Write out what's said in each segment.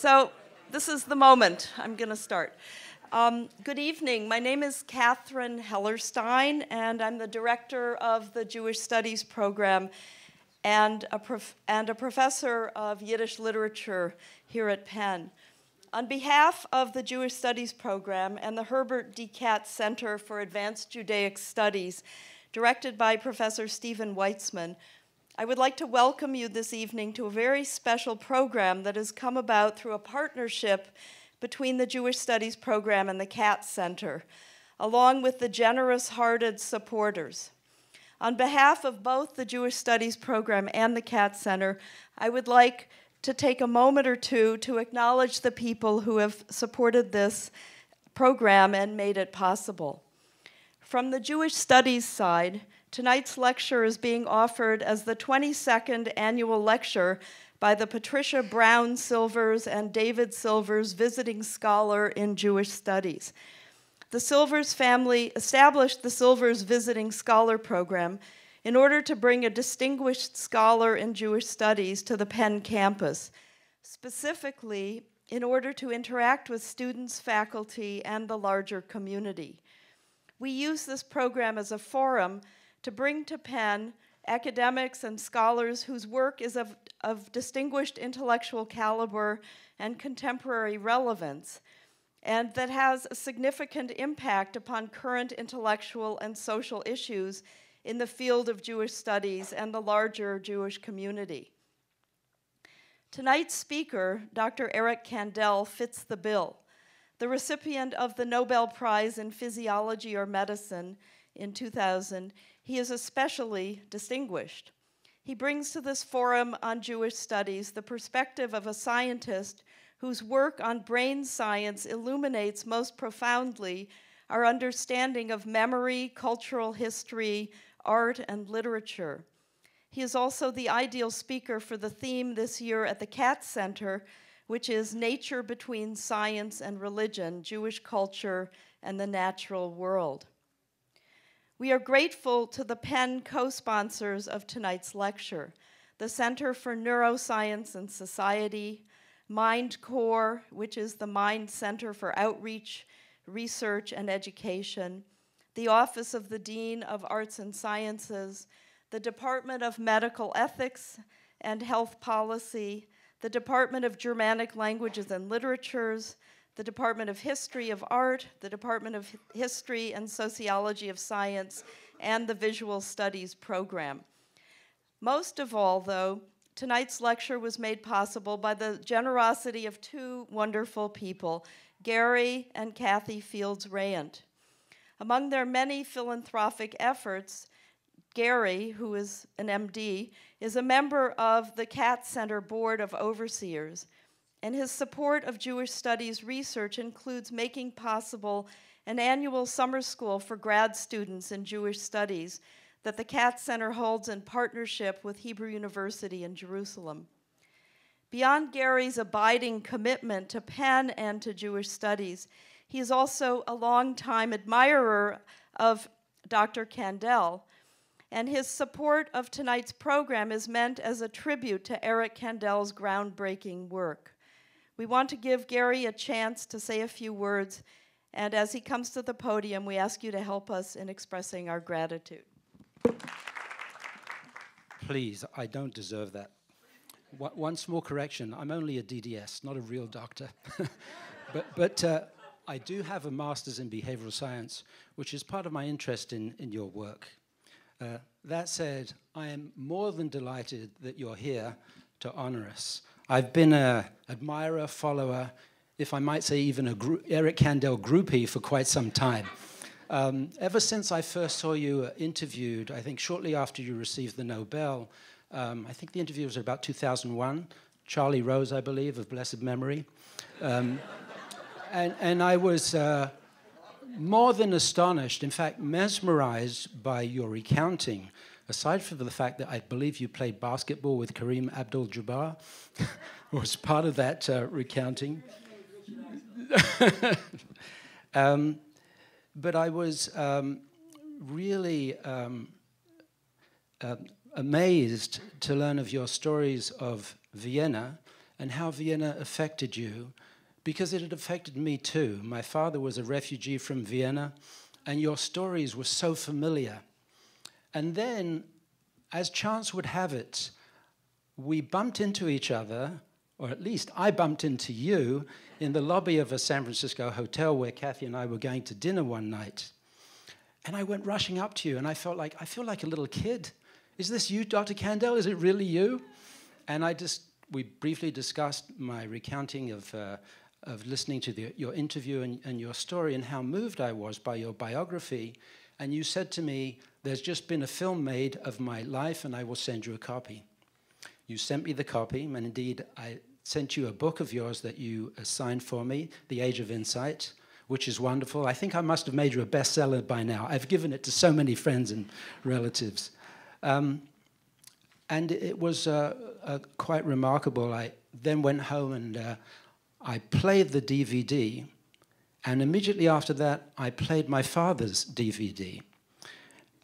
So, this is the moment. I'm going to start. Um, good evening. My name is Kathryn Hellerstein, and I'm the director of the Jewish Studies program and a, and a professor of Yiddish literature here at Penn. On behalf of the Jewish Studies program and the Herbert D. Katz Center for Advanced Judaic Studies, directed by Professor Steven Weitzman, I would like to welcome you this evening to a very special program that has come about through a partnership between the Jewish Studies program and the Katz Center, along with the generous hearted supporters. On behalf of both the Jewish Studies program and the Katz Center, I would like to take a moment or two to acknowledge the people who have supported this program and made it possible. From the Jewish Studies side, Tonight's lecture is being offered as the 22nd annual lecture by the Patricia Brown Silvers and David Silvers Visiting Scholar in Jewish Studies. The Silvers family established the Silvers Visiting Scholar Program in order to bring a distinguished scholar in Jewish studies to the Penn campus, specifically in order to interact with students, faculty, and the larger community. We use this program as a forum to bring to Penn academics and scholars whose work is of, of distinguished intellectual caliber and contemporary relevance, and that has a significant impact upon current intellectual and social issues in the field of Jewish studies and the larger Jewish community. Tonight's speaker, Dr. Eric Kandel, fits the bill. The recipient of the Nobel Prize in Physiology or Medicine in 2000, he is especially distinguished. He brings to this forum on Jewish studies the perspective of a scientist whose work on brain science illuminates most profoundly our understanding of memory, cultural history, art, and literature. He is also the ideal speaker for the theme this year at the Katz Center, which is Nature Between Science and Religion Jewish Culture and the Natural World. We are grateful to the Penn co sponsors of tonight's lecture the Center for Neuroscience and Society, MindCore, which is the Mind Center for Outreach, Research, and Education, the Office of the Dean of Arts and Sciences, the Department of Medical Ethics and Health Policy, the Department of Germanic Languages and Literatures, the Department of History of Art, the Department of History and Sociology of Science, and the Visual Studies program. Most of all, though, tonight's lecture was made possible by the generosity of two wonderful people, Gary and Kathy Fields Rayant. Among their many philanthropic efforts, Gary, who is an MD, is a member of the Katz Center Board of Overseers and his support of Jewish studies research includes making possible an annual summer school for grad students in Jewish studies that the Katz Center holds in partnership with Hebrew University in Jerusalem. Beyond Gary's abiding commitment to Penn and to Jewish studies, he is also a longtime admirer of Dr. Kandel, and his support of tonight's program is meant as a tribute to Eric Kandel's groundbreaking work. We want to give Gary a chance to say a few words, and as he comes to the podium, we ask you to help us in expressing our gratitude. Please, I don't deserve that. One small correction I'm only a DDS, not a real doctor. but but uh, I do have a master's in behavioral science, which is part of my interest in, in your work. Uh, that said, I am more than delighted that you're here to honor us. I've been an admirer, follower, if I might say even a Eric Kandel groupie for quite some time. Um, ever since I first saw you interviewed, I think shortly after you received the Nobel, um, I think the interview was about 2001, Charlie Rose, I believe, of blessed memory. Um, and, and I was uh, more than astonished, in fact, mesmerized by your recounting aside from the fact that I believe you played basketball with Kareem Abdul Jabbar, was part of that uh, recounting. um, but I was um, really um, uh, amazed to learn of your stories of Vienna and how Vienna affected you, because it had affected me too. My father was a refugee from Vienna, and your stories were so familiar. And then, as chance would have it, we bumped into each other, or at least I bumped into you, in the lobby of a San Francisco hotel where Kathy and I were going to dinner one night. And I went rushing up to you, and I felt like, I feel like a little kid. Is this you, Dr. Kandel? Is it really you? And I just, we briefly discussed my recounting of, uh, of listening to the, your interview and, and your story and how moved I was by your biography. And you said to me, There's just been a film made of my life, and I will send you a copy. You sent me the copy, and indeed, I sent you a book of yours that you signed for me, The Age of Insight, which is wonderful. I think I must have made you a bestseller by now. I've given it to so many friends and relatives. Um, and it was uh, uh, quite remarkable. I then went home and uh, I played the DVD, and immediately after that, I played my father's DVD.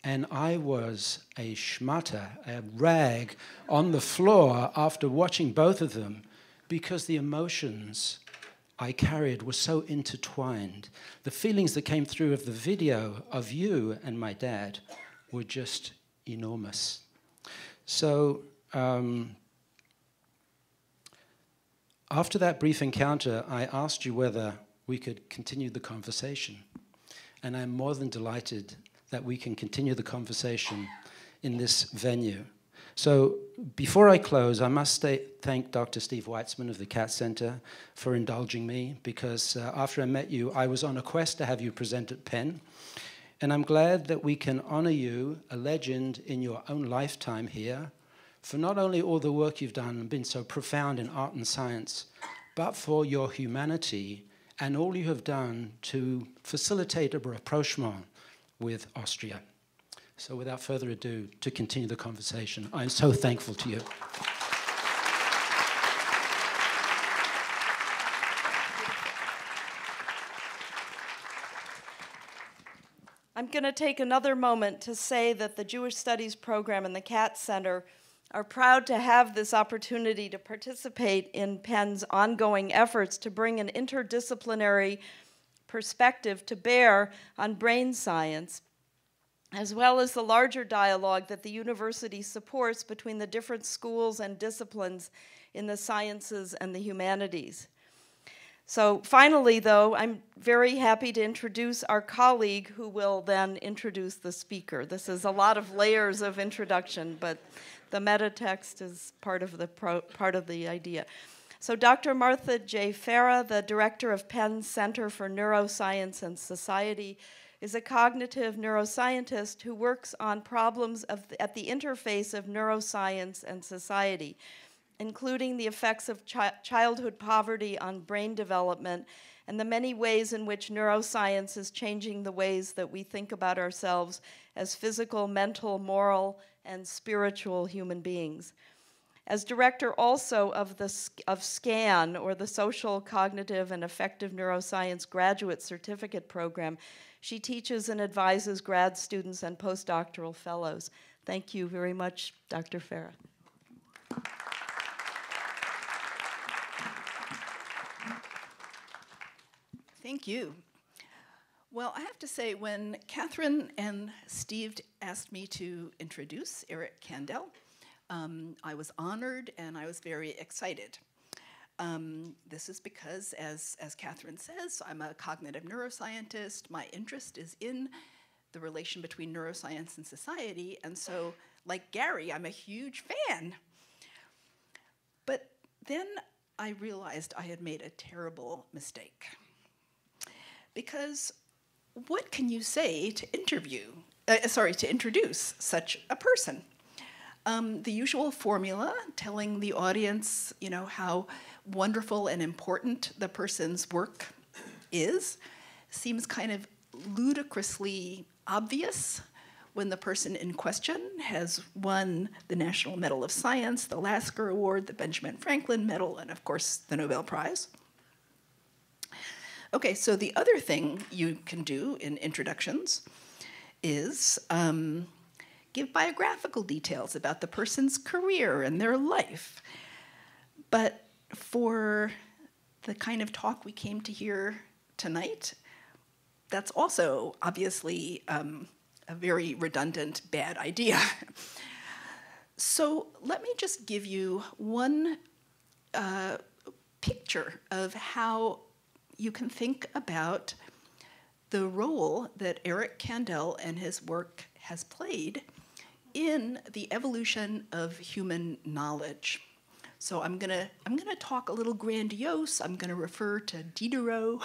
And I was a schmutter, a rag on the floor after watching both of them because the emotions I carried were so intertwined. The feelings that came through of the video of you and my dad were just enormous. So, um, after that brief encounter, I asked you whether we could continue the conversation. And I'm more than delighted that we can continue the conversation in this venue. So before I close, I must thank Dr. Steve Weitzman of the Katz Center for indulging me because uh, after I met you, I was on a quest to have you present at Penn. And I'm glad that we can honor you, a legend in your own lifetime here, for not only all the work you've done and been so profound in art and science, but for your humanity and all you have done to facilitate a rapprochement with Austria. So without further ado, to continue the conversation, I'm so thankful to you. I'm going to take another moment to say that the Jewish Studies program and the Katz Center are proud to have this opportunity to participate in Penn's ongoing efforts to bring an interdisciplinary perspective to bear on brain science, as well as the larger dialogue that the university supports between the different schools and disciplines in the sciences and the humanities. So, finally, though, I'm very happy to introduce our colleague who will then introduce the speaker. This is a lot of layers of introduction, but the meta text is part of the, part of the idea. So, Dr. Martha J. Farah, the director of Penn's Center for Neuroscience and Society, is a cognitive neuroscientist who works on problems the, at the interface of neuroscience and society, including the effects of chi- childhood poverty on brain development and the many ways in which neuroscience is changing the ways that we think about ourselves as physical, mental, moral, and spiritual human beings. As director also of, the, of SCAN, or the Social, Cognitive, and Affective Neuroscience Graduate Certificate Program, she teaches and advises grad students and postdoctoral fellows. Thank you very much, Dr. Farah. Thank you. Well, I have to say, when Kathryn and Steve asked me to introduce Eric Kandel, um, I was honored and I was very excited. Um, this is because, as, as Kathryn says, I'm a cognitive neuroscientist. My interest is in the relation between neuroscience and society, and so, like Gary, I'm a huge fan. But then I realized I had made a terrible mistake. Because what can you say to interview, uh, sorry, to introduce such a person? Um, the usual formula, telling the audience, you know, how wonderful and important the person's work is, seems kind of ludicrously obvious when the person in question has won the National Medal of Science, the Lasker Award, the Benjamin Franklin Medal, and of course the Nobel Prize. Okay, so the other thing you can do in introductions is um, give biographical details about the person's career and their life. But for the kind of talk we came to hear tonight, that's also obviously um, a very redundant, bad idea. so let me just give you one uh, picture of how you can think about the role that Eric Kandel and his work has played in the evolution of human knowledge. So I'm gonna I'm gonna talk a little grandiose. I'm gonna refer to Diderot.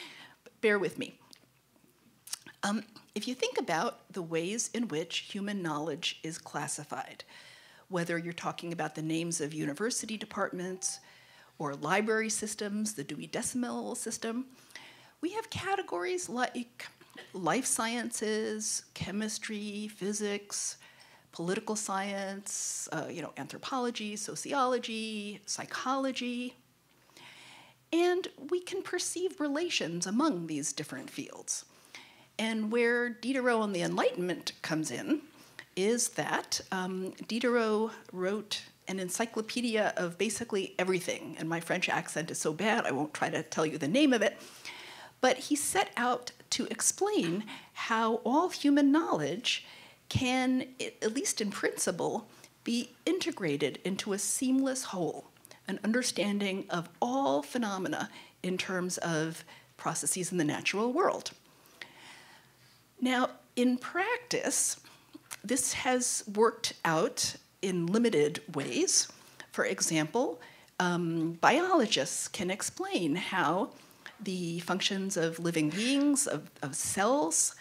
Bear with me. Um, if you think about the ways in which human knowledge is classified, whether you're talking about the names of university departments or library systems, the Dewey Decimal System, we have categories like life sciences, chemistry, physics, political science, uh, you know, anthropology, sociology, psychology, and we can perceive relations among these different fields. And where Diderot and the Enlightenment comes in is that um, Diderot wrote an encyclopedia of basically everything. And my French accent is so bad, I won't try to tell you the name of it. But he set out to explain how all human knowledge can, at least in principle, be integrated into a seamless whole, an understanding of all phenomena in terms of processes in the natural world. Now, in practice, this has worked out in limited ways. For example, um, biologists can explain how the functions of living beings, of, of cells,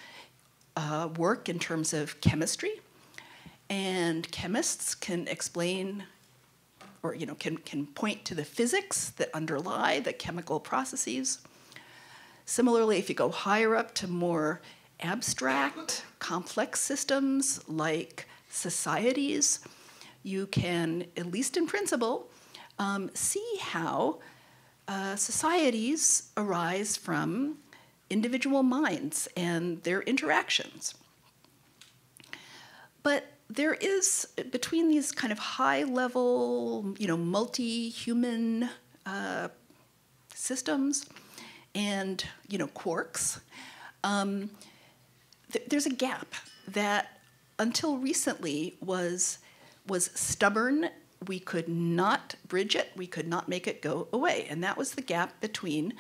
uh, work in terms of chemistry. And chemists can explain or you know, can, can point to the physics that underlie the chemical processes. Similarly, if you go higher up to more abstract, complex systems like societies, you can, at least in principle, um, see how uh, societies arise from individual minds and their interactions. But there is, between these kind of high level, you know, multi human uh, systems and, you know, quarks, um, th there's a gap that until recently was, was stubborn. We could not bridge it, we could not make it go away. And that was the gap between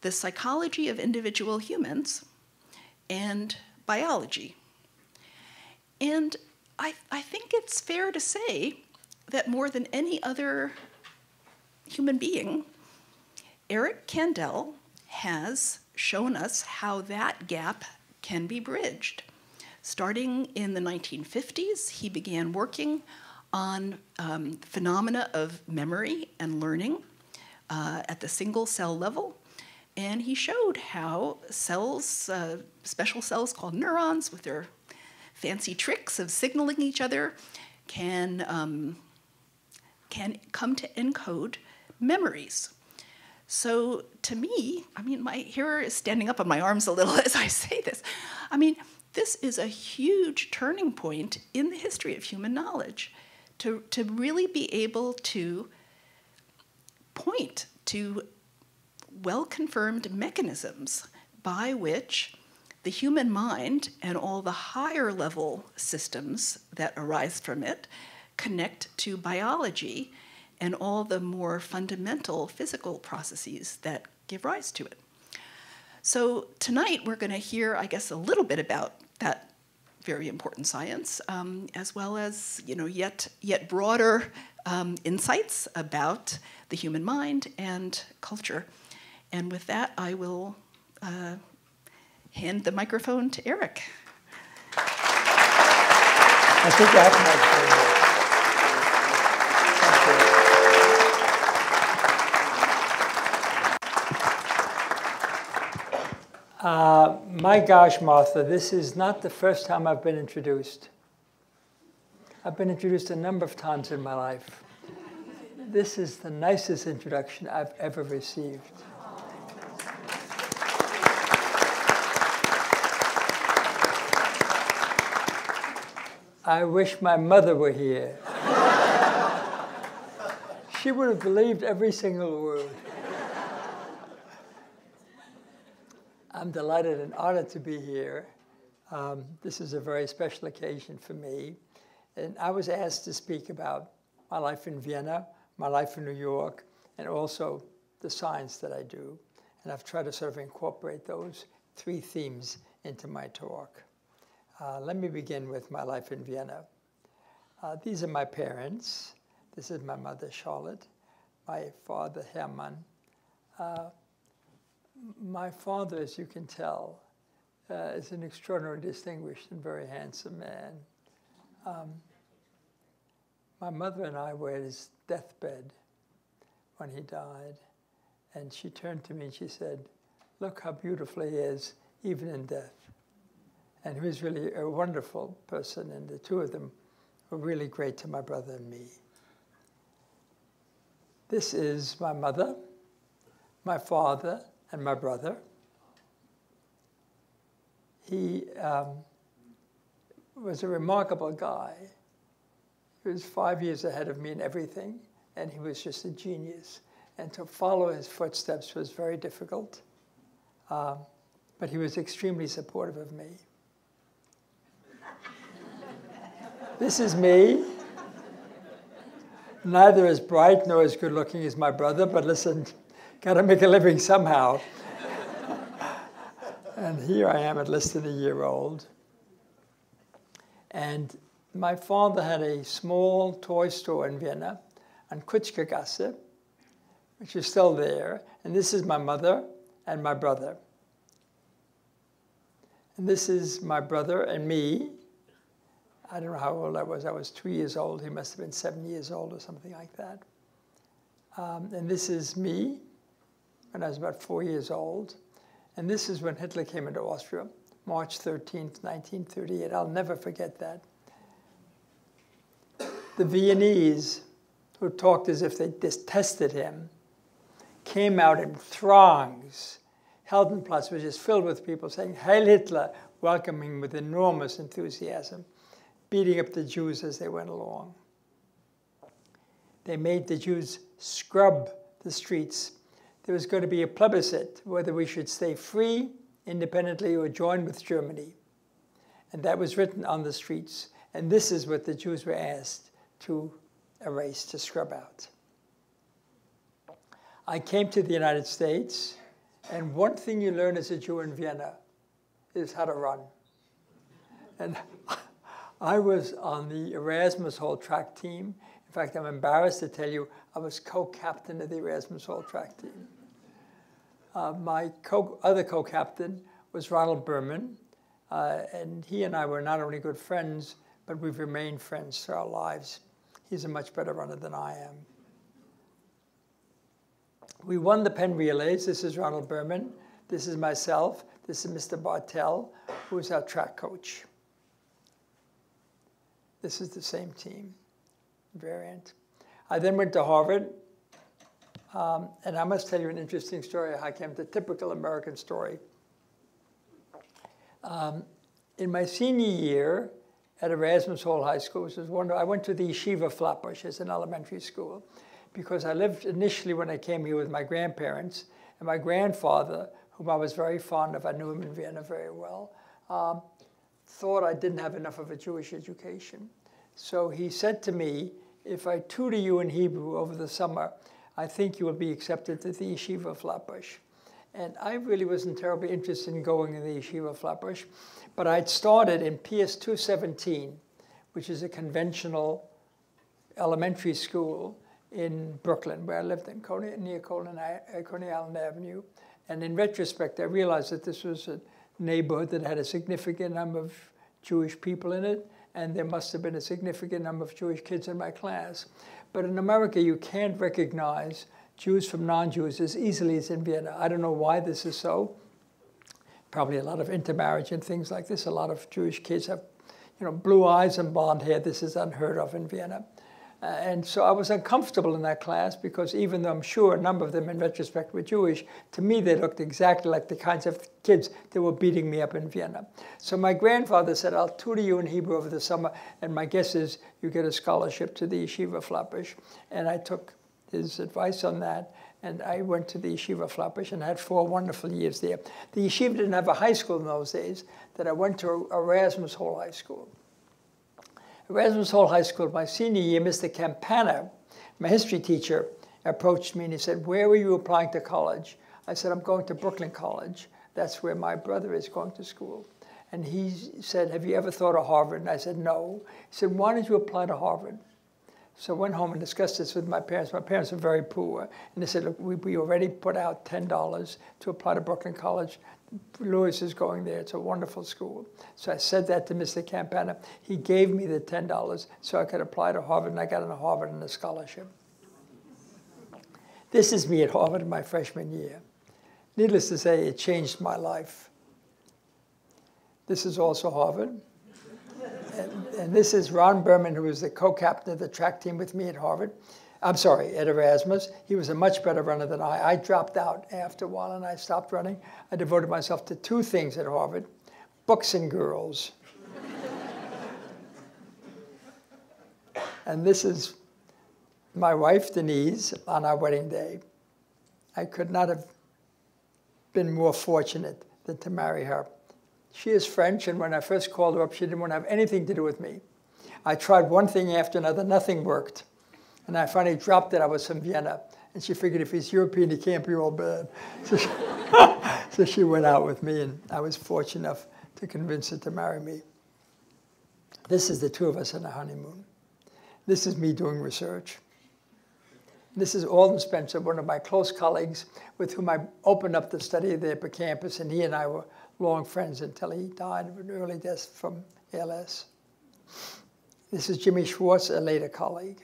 the psychology of individual humans and biology. And I, I think it's fair to say that more than any other human being, Eric Kandel has shown us how that gap can be bridged. Starting in the 1950s, he began working on um, phenomena of memory and learning uh, at the single cell level. And he showed how cells, uh, special cells called neurons, with their fancy tricks of signaling each other, can, um, can come to encode memories. So to me, I mean, my hair is standing up on my arms a little as I say this. I mean, this is a huge turning point in the history of human knowledge to, to really be able to point to well confirmed mechanisms by which the human mind and all the higher level systems that arise from it connect to biology and all the more fundamental physical processes that give rise to it. So tonight we're going to hear, I guess, a little bit about that very important science, um, as well as you know yet yet broader um, insights about the human mind and culture. And with that, I will uh, hand the microphone to Eric. I think I have Uh, my gosh, Martha, this is not the first time I've been introduced. I've been introduced a number of times in my life. This is the nicest introduction I've ever received. I wish my mother were here. she would have believed every single word. I'm delighted and honored to be here. Um, this is a very special occasion for me. And I was asked to speak about my life in Vienna, my life in New York, and also the science that I do. And I've tried to sort of incorporate those three themes into my talk. Uh, let me begin with my life in Vienna. Uh, these are my parents. This is my mother, Charlotte, my father, Hermann. Uh, my father, as you can tell, uh, is an extraordinarily distinguished and very handsome man. Um, my mother and I were at his deathbed when he died, and she turned to me and she said, Look how beautiful he is, even in death. And he was really a wonderful person, and the two of them were really great to my brother and me. This is my mother, my father, and my brother. He um, was a remarkable guy. He was five years ahead of me in everything, and he was just a genius. And to follow his footsteps was very difficult. Um, but he was extremely supportive of me. This is me. Neither as bright nor as good looking as my brother, but listen, got to make a living somehow. and here I am at less than a year old. And my father had a small toy store in Vienna on Kutschkergasse, which is still there. And this is my mother and my brother. And this is my brother and me. I don't know how old I was. I was two years old. He must have been seven years old or something like that. Um, and this is me when I was about four years old. And this is when Hitler came into Austria, March 13th, 1938. I'll never forget that. The Viennese, who talked as if they detested him, came out in throngs. Heldenplatz was just filled with people saying, Heil Hitler, welcoming with enormous enthusiasm, beating up the Jews as they went along. They made the Jews scrub the streets there was going to be a plebiscite whether we should stay free, independently, or join with Germany. And that was written on the streets. And this is what the Jews were asked to erase, to scrub out. I came to the United States, and one thing you learn as a Jew in Vienna is how to run. And I was on the Erasmus Hall track team. In fact, I'm embarrassed to tell you, I was co-captain of the Erasmus Hall track team. Uh, my co other co-captain was Ronald Berman, uh, and he and I were not only good friends, but we've remained friends through our lives. He's a much better runner than I am. We won the Penn Relays. This is Ronald Berman. This is myself. This is Mr. Bartell, who is our track coach. This is the same team variant. I then went to Harvard um, and I must tell you an interesting story how I came to typical American story. Um, in my senior year at Erasmus Hall High School, which was wonderful, I went to the Yeshiva Flatbush as an elementary school because I lived initially when I came here with my grandparents and my grandfather, whom I was very fond of, I knew him in Vienna very well, um, thought I didn't have enough of a Jewish education. So he said to me, if I tutor you in Hebrew over the summer, I think you will be accepted to the Yeshiva Flatbush. And I really wasn't terribly interested in going in the Yeshiva Flatbush, but I'd started in PS 217, which is a conventional elementary school in Brooklyn, where I lived in Coney, near uh, Coney Island Avenue. And in retrospect, I realized that this was a neighborhood that had a significant number of Jewish people in it, and there must have been a significant number of Jewish kids in my class. But in America, you can't recognize Jews from non-Jews as easily as in Vienna. I don't know why this is so. Probably a lot of intermarriage and things like this. A lot of Jewish kids have, you know, blue eyes and blonde hair. This is unheard of in Vienna. Uh, and so I was uncomfortable in that class because even though I'm sure a number of them in retrospect were Jewish, to me they looked exactly like the kinds of kids that were beating me up in Vienna. So my grandfather said, I'll tutor you in Hebrew over the summer, and my guess is you get a scholarship to the Yeshiva Flatbush. And I took his advice on that. And I went to the yeshiva Flatbush and had four wonderful years there. The yeshiva didn't have a high school in those days, that I went to Erasmus Hall High School. Erasmus Hall High School, my senior year, Mr. Campagna, my history teacher, approached me and he said, where were you applying to college? I said, I'm going to Brooklyn College. That's where my brother is going to school. And he said, have you ever thought of Harvard? And I said, no. He said, why don't you apply to Harvard? So I went home and discussed this with my parents. My parents were very poor. And they said, look, we, we already put out $10 to apply to Brooklyn College. Lewis is going there. It's a wonderful school. So I said that to Mr. Campagna. He gave me the $10 so I could apply to Harvard, and I got into Harvard on a scholarship. This is me at Harvard in my freshman year. Needless to say, it changed my life. This is also Harvard. and, and, this is Ron Berman, who was the co-captain of the track team with me at Harvard. I'm sorry, at Erasmus. He was a much better runner than I. I dropped out after a while and I stopped running. I devoted myself to two things at Harvard, books and girls. and this is my wife, Denise, on our wedding day. I could not have been more fortunate than to marry her. She is French, and when I first called her up, she didn't want to have anything to do with me. I tried one thing after another, nothing worked. And I finally dropped it. I was from Vienna. And she figured if he's European, he can't be all bad. So she, so she went out with me, and I was fortunate enough to convince her to marry me. This is the two of us on a honeymoon. This is me doing research. This is Alden Spencer, one of my close colleagues with whom I opened up the study of the hippocampus, and he and I were long friends until he died of an early death from ALS. This is Jimmy Schwartz, a later colleague.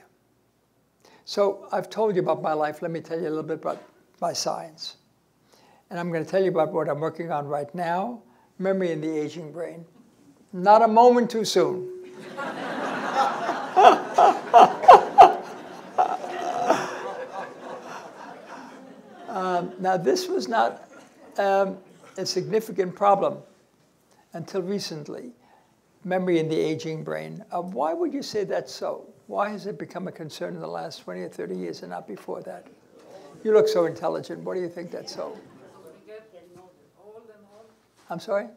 So I've told you about my life. Let me tell you a little bit about my science. And I'm going to tell you about what I'm working on right now, memory in the aging brain. Not a moment too soon. um, now, this was not um, a significant problem until recently, memory in the aging brain. Uh, why would you say that's so? Why has it become a concern in the last 20 or 30 years and not before that? You look so intelligent. What do you think that's so? I'm sorry?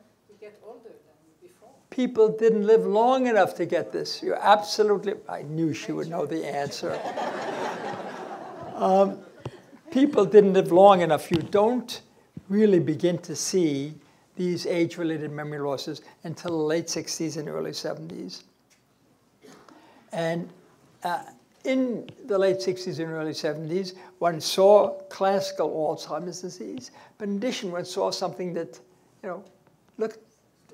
People didn't live long enough to get this. You're absolutely, I knew she would know the answer. um, people didn't live long enough. You don't really begin to see these age-related memory losses until the late 60s and early 70s. And uh, in the late 60s and early 70s, one saw classical Alzheimer's disease, but in addition, one saw something that, you know, looked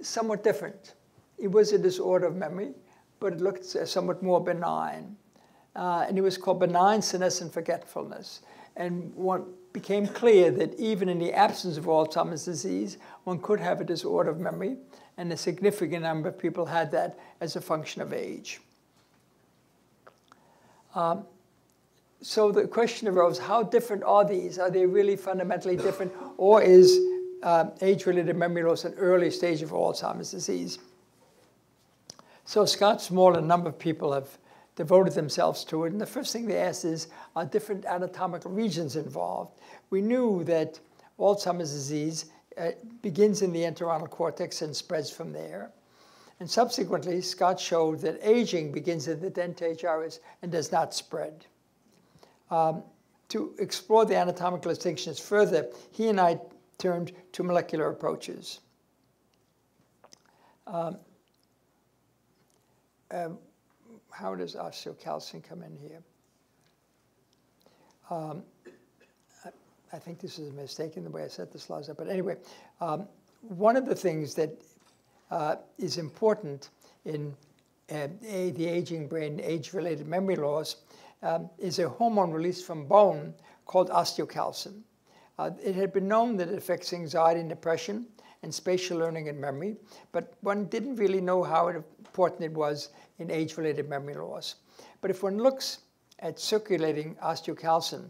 somewhat different. It was a disorder of memory, but it looked somewhat more benign. Uh, and it was called benign senescent forgetfulness. And what became clear that even in the absence of Alzheimer's disease, one could have a disorder of memory, and a significant number of people had that as a function of age. Um, so the question arose, how different are these? Are they really fundamentally different, or is uh, age-related memory loss an early stage of Alzheimer's disease? So Scott Small and a number of people have devoted themselves to it. And the first thing they asked is, are different anatomical regions involved? We knew that Alzheimer's disease uh, begins in the entorhinal cortex and spreads from there. And subsequently, Scott showed that aging begins in the dentate gyrus and does not spread. Um, to explore the anatomical distinctions further, he and I turned to molecular approaches. Um, um, how does osteocalcin come in here? Um, I, I, think this is a mistake in the way I set the slides up. But anyway, um, one of the things that uh, is important in uh, a, the aging brain, age-related memory loss, um, is a hormone released from bone called osteocalcin. Uh, it had been known that it affects anxiety and depression and spatial learning and memory, but one didn't really know how important it was in age-related memory loss. But if one looks at circulating osteocalcin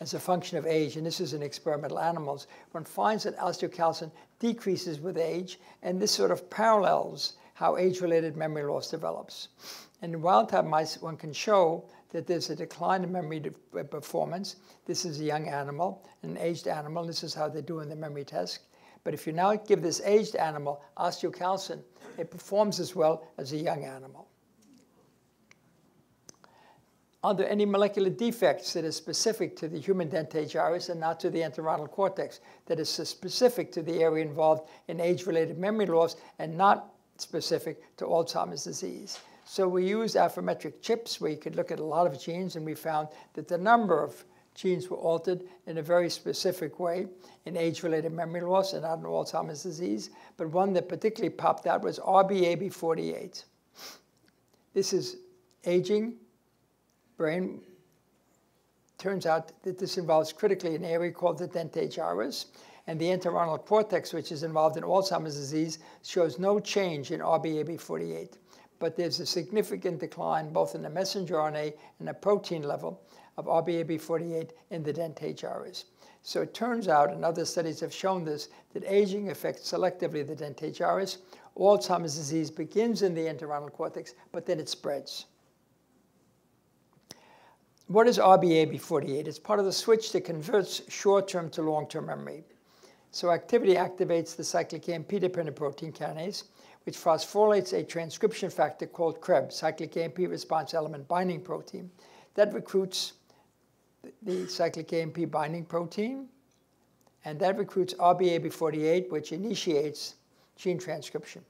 as a function of age, and this is in experimental animals, one finds that osteocalcin decreases with age, and this sort of parallels how age-related memory loss develops. And in wild-type mice, one can show that there's a decline in memory uh, performance. This is a young animal, an aged animal. This is how they do in the memory test. But if you now give this aged animal osteocalcin, it performs as well as a young animal. Are there any molecular defects that are specific to the human dentate gyrus and not to the entorhinal cortex, that is specific to the area involved in age-related memory loss and not specific to Alzheimer's disease? So we used Affymetrix chips where you could look at a lot of genes, and we found that the number of genes were altered in a very specific way in age-related memory loss and not in Alzheimer's disease. But one that particularly popped out was RbAp48. This is aging brain. Turns out that this involves critically an area called the dentate gyrus. And the entorhinal cortex, which is involved in Alzheimer's disease, shows no change in RbAp48. But there's a significant decline both in the messenger RNA and the protein level of RbAp48 in the dentate gyrus. So it turns out, and other studies have shown this, that aging affects selectively the dentate gyrus. Alzheimer's disease begins in the entorhinal cortex, but then it spreads. What is RbAp48? It's part of the switch that converts short-term to long-term memory. So activity activates the cyclic AMP-dependent protein kinase, which phosphorylates a transcription factor called CREB, cyclic AMP response element binding protein, that recruits the cyclic AMP binding protein, and that recruits RbAp48, which initiates gene transcription.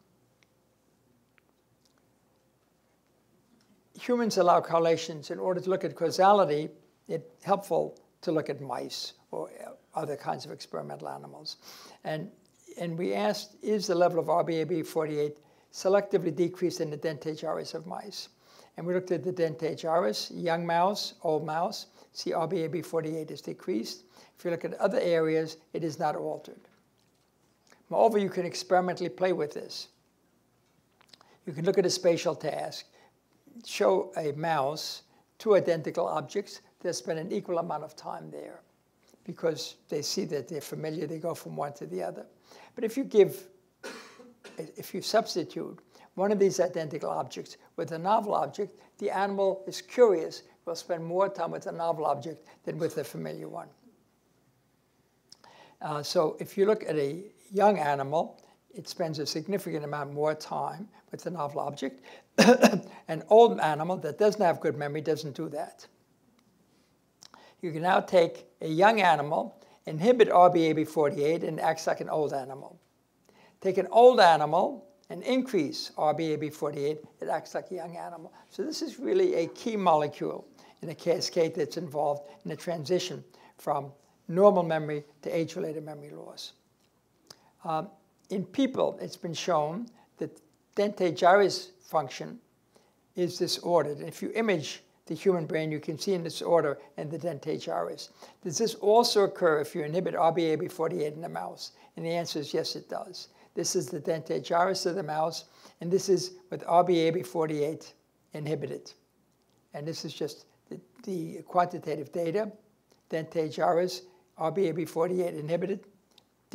Humans allow correlations. In order to look at causality, it's helpful to look at mice or other kinds of experimental animals. And, and we asked, is the level of RbAp48 selectively decreased in the dentate gyrus of mice? And we looked at the dentate gyrus, young mouse, old mouse, See, RbAp48 is decreased. If you look at other areas, it is not altered. Moreover, you can experimentally play with this. You can look at a spatial task, show a mouse two identical objects that spend an equal amount of time there because they see that they're familiar, they go from one to the other. But if you give, if you substitute one of these identical objects with a novel object, the animal is curious will spend more time with a novel object than with a familiar one. Uh, so if you look at a young animal, it spends a significant amount more time with the novel object. An old animal that doesn't have good memory doesn't do that. You can now take a young animal, inhibit RbAp48, and acts like an old animal. Take an old animal and increase RbAp48, it acts like a young animal. So this is really a key molecule in a cascade that's involved in the transition from normal memory to age-related memory loss. Um, in people, it's been shown that dentate gyrus function is disordered. If you image the human brain, you can see in disorder in the dentate gyrus. Does this also occur if you inhibit RbAp48 in the mouse? And the answer is yes, it does. This is the dentate gyrus of the mouse, and this is with RbAp48 inhibited. And this is just the, the quantitative data, dentate gyrus, RbAp48 inhibited,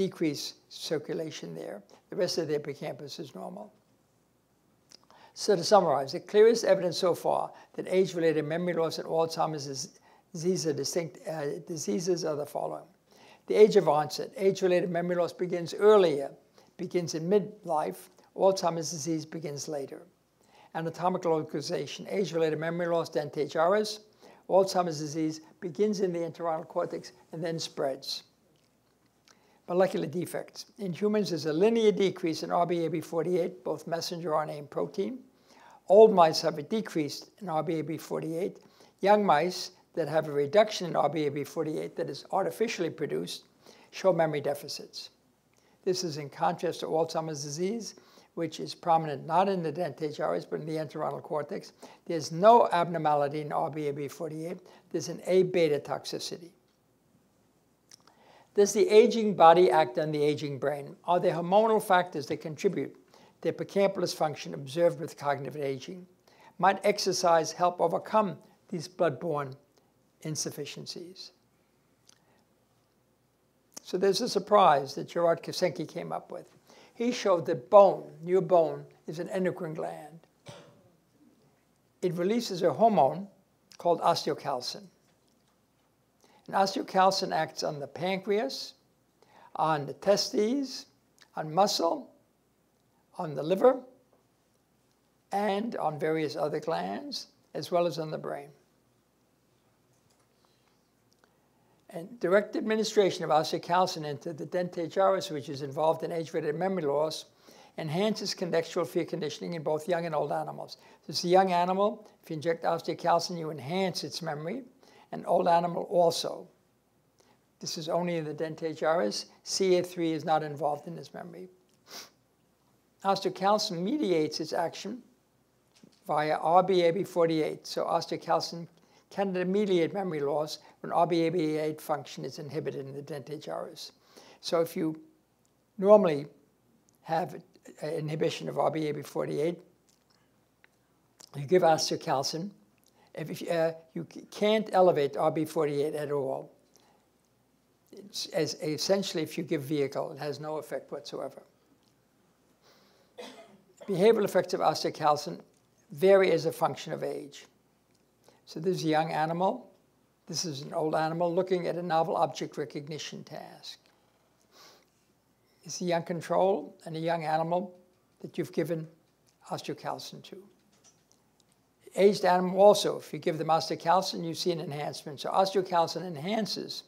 decrease circulation there. The rest of the hippocampus is normal. So to summarize, the clearest evidence so far that age-related memory loss and Alzheimer's disease are distinct uh, diseases are the following. The age of onset, age-related memory loss begins earlier, begins in midlife. Alzheimer's disease begins later anatomical localization, age-related memory loss, dentate gyrus. Alzheimer's disease begins in the entorhinal cortex and then spreads. Molecular defects. In humans, there's a linear decrease in RbAp48, both messenger RNA and protein. Old mice have a decrease in RbAp48. Young mice that have a reduction in RbAp48 that is artificially produced show memory deficits. This is in contrast to Alzheimer's disease, which is prominent not in the dentate gyrus but in the entorhinal cortex. There's no abnormality in RbAp48. There's an A-beta toxicity. Does the aging body act on the aging brain? Are there hormonal factors that contribute to hippocampal function observed with cognitive aging? Might exercise help overcome these blood-borne insufficiencies? So there's a surprise that Gerard Karsenty came up with he showed that bone, new bone, is an endocrine gland. It releases a hormone called osteocalcin. And osteocalcin acts on the pancreas, on the testes, on muscle, on the liver, and on various other glands, as well as on the brain. And direct administration of osteocalcin into the dentate gyrus, which is involved in age-related memory loss, enhances contextual fear conditioning in both young and old animals. So it's a young animal. If you inject osteocalcin, you enhance its memory. An old animal also. This is only in the dentate gyrus. CA3 is not involved in this memory. Osteocalcin mediates its action via RbAp48. So osteocalcin can mediate memory loss when RBAB8 function is inhibited in the dentate gyrus. So if you normally have inhibition of RbAp48, you give osteocalcin. If uh, you can't elevate RB48 at all, as essentially if you give vehicle, it has no effect whatsoever. Behavioral effects of osteocalcin vary as a function of age. So this is a young animal. This is an old animal looking at a novel object recognition task. It's a young control and a young animal that you've given osteocalcin to. Aged animal also, if you give them osteocalcin, you see an enhancement. So osteocalcin enhances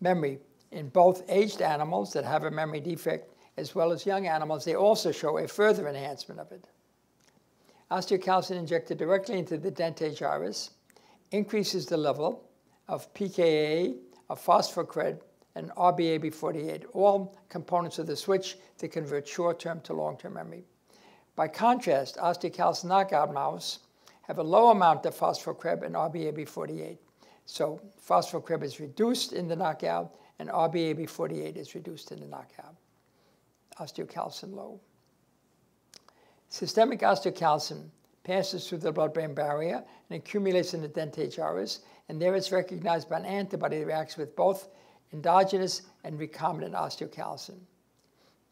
memory in both aged animals that have a memory defect as well as young animals. They also show a further enhancement of it. Osteocalcin injected directly into the dentate gyrus increases the level of PKA, of phosphocreb, and RbAp48, all components of the switch that convert short-term to long-term memory. By contrast, osteocalcin knockout mouse have a low amount of phosphocreb and RbAp48. So phosphocreb is reduced in the knockout, and RbAp48 is reduced in the knockout. Osteocalcin low. Systemic osteocalcin passes through the blood-brain barrier and accumulates in the dentate gyrus, and there it's recognized by an antibody that reacts with both endogenous and recombinant osteocalcin.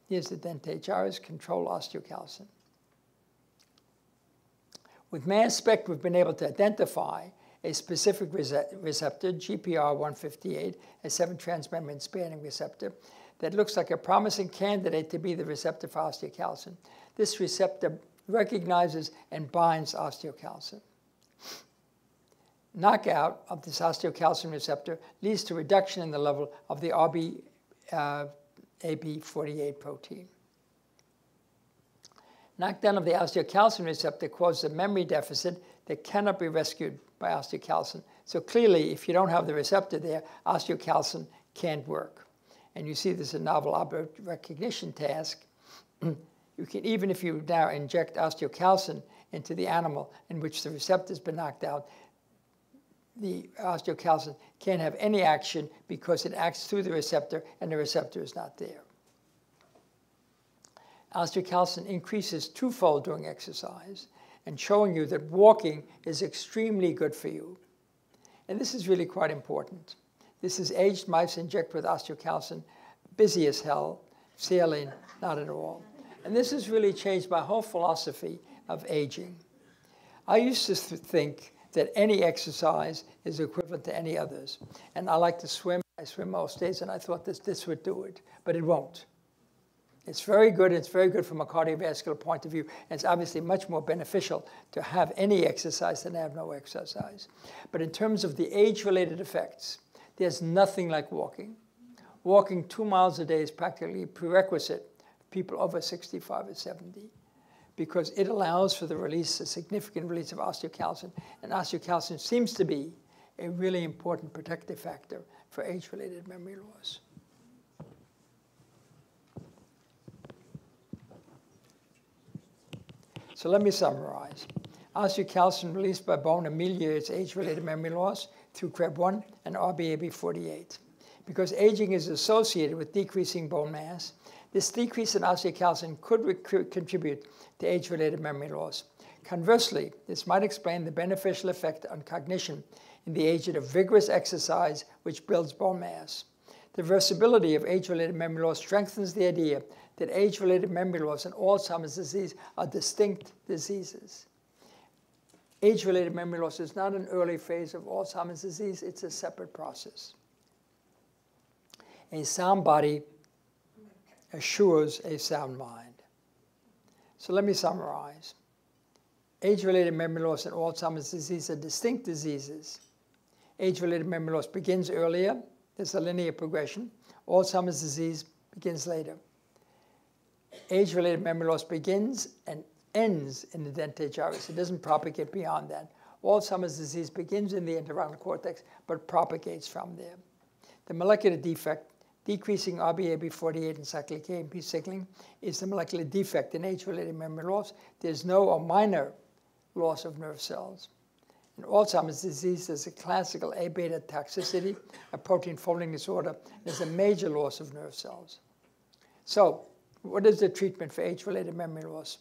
Here's the dentate gyrus, control osteocalcin. With mass spec, we've been able to identify a specific receptor, GPR158, a 7-transmembrane spanning receptor, that looks like a promising candidate to be the receptor for osteocalcin. This receptor recognizes and binds osteocalcin. Knockout of this osteocalcin receptor leads to reduction in the level of the RB, uh, AB48 protein. Knockdown of the osteocalcin receptor causes a memory deficit that cannot be rescued by osteocalcin. So clearly, if you don't have the receptor there, osteocalcin can't work. And you see this in novel object recognition task. you can, even if you now inject osteocalcin into the animal in which the receptor has been knocked out, the osteocalcin can't have any action because it acts through the receptor and the receptor is not there. Osteocalcin increases twofold during exercise and showing you that walking is extremely good for you. And this is really quite important. This is aged mice injected with osteocalcin, busy as hell, saline, not at all. And this has really changed my whole philosophy of aging. I used to think that any exercise is equivalent to any others. And I like to swim. I swim most days, and I thought this, this would do it. But it won't. It's very good. It's very good from a cardiovascular point of view. And it's obviously much more beneficial to have any exercise than have no exercise. But in terms of the age-related effects, there's nothing like walking. Walking two miles a day is practically prerequisite for people over 65 or 70 because it allows for the release, a significant release of osteocalcin. And osteocalcin seems to be a really important protective factor for age-related memory loss. So let me summarize. Osteocalcin released by bone ameliorates age-related memory loss through CREB1 and RbAp48. Because aging is associated with decreasing bone mass, this decrease in osteocalcin could contribute to age-related memory loss. Conversely, this might explain the beneficial effect on cognition in the age of vigorous exercise, which builds bone mass. The reversibility of age-related memory loss strengthens the idea that age-related memory loss and Alzheimer's disease are distinct diseases. Age-related memory loss is not an early phase of Alzheimer's disease, it's a separate process. A sound body assures a sound mind. So let me summarize. Age-related memory loss and Alzheimer's disease are distinct diseases. Age-related memory loss begins earlier. There's a linear progression. Alzheimer's disease begins later. Age-related memory loss begins and ends in the dentate gyrus. It doesn't propagate beyond that. Alzheimer's disease begins in the entorhinal cortex, but propagates from there. The molecular defect, decreasing RbAp48 and cyclic AMP signaling, is the molecular defect in age-related memory loss. There's no or minor loss of nerve cells. In Alzheimer's disease, there's a classical A-beta toxicity, a protein folding disorder. There's a major loss of nerve cells. So what is the treatment for age-related memory loss?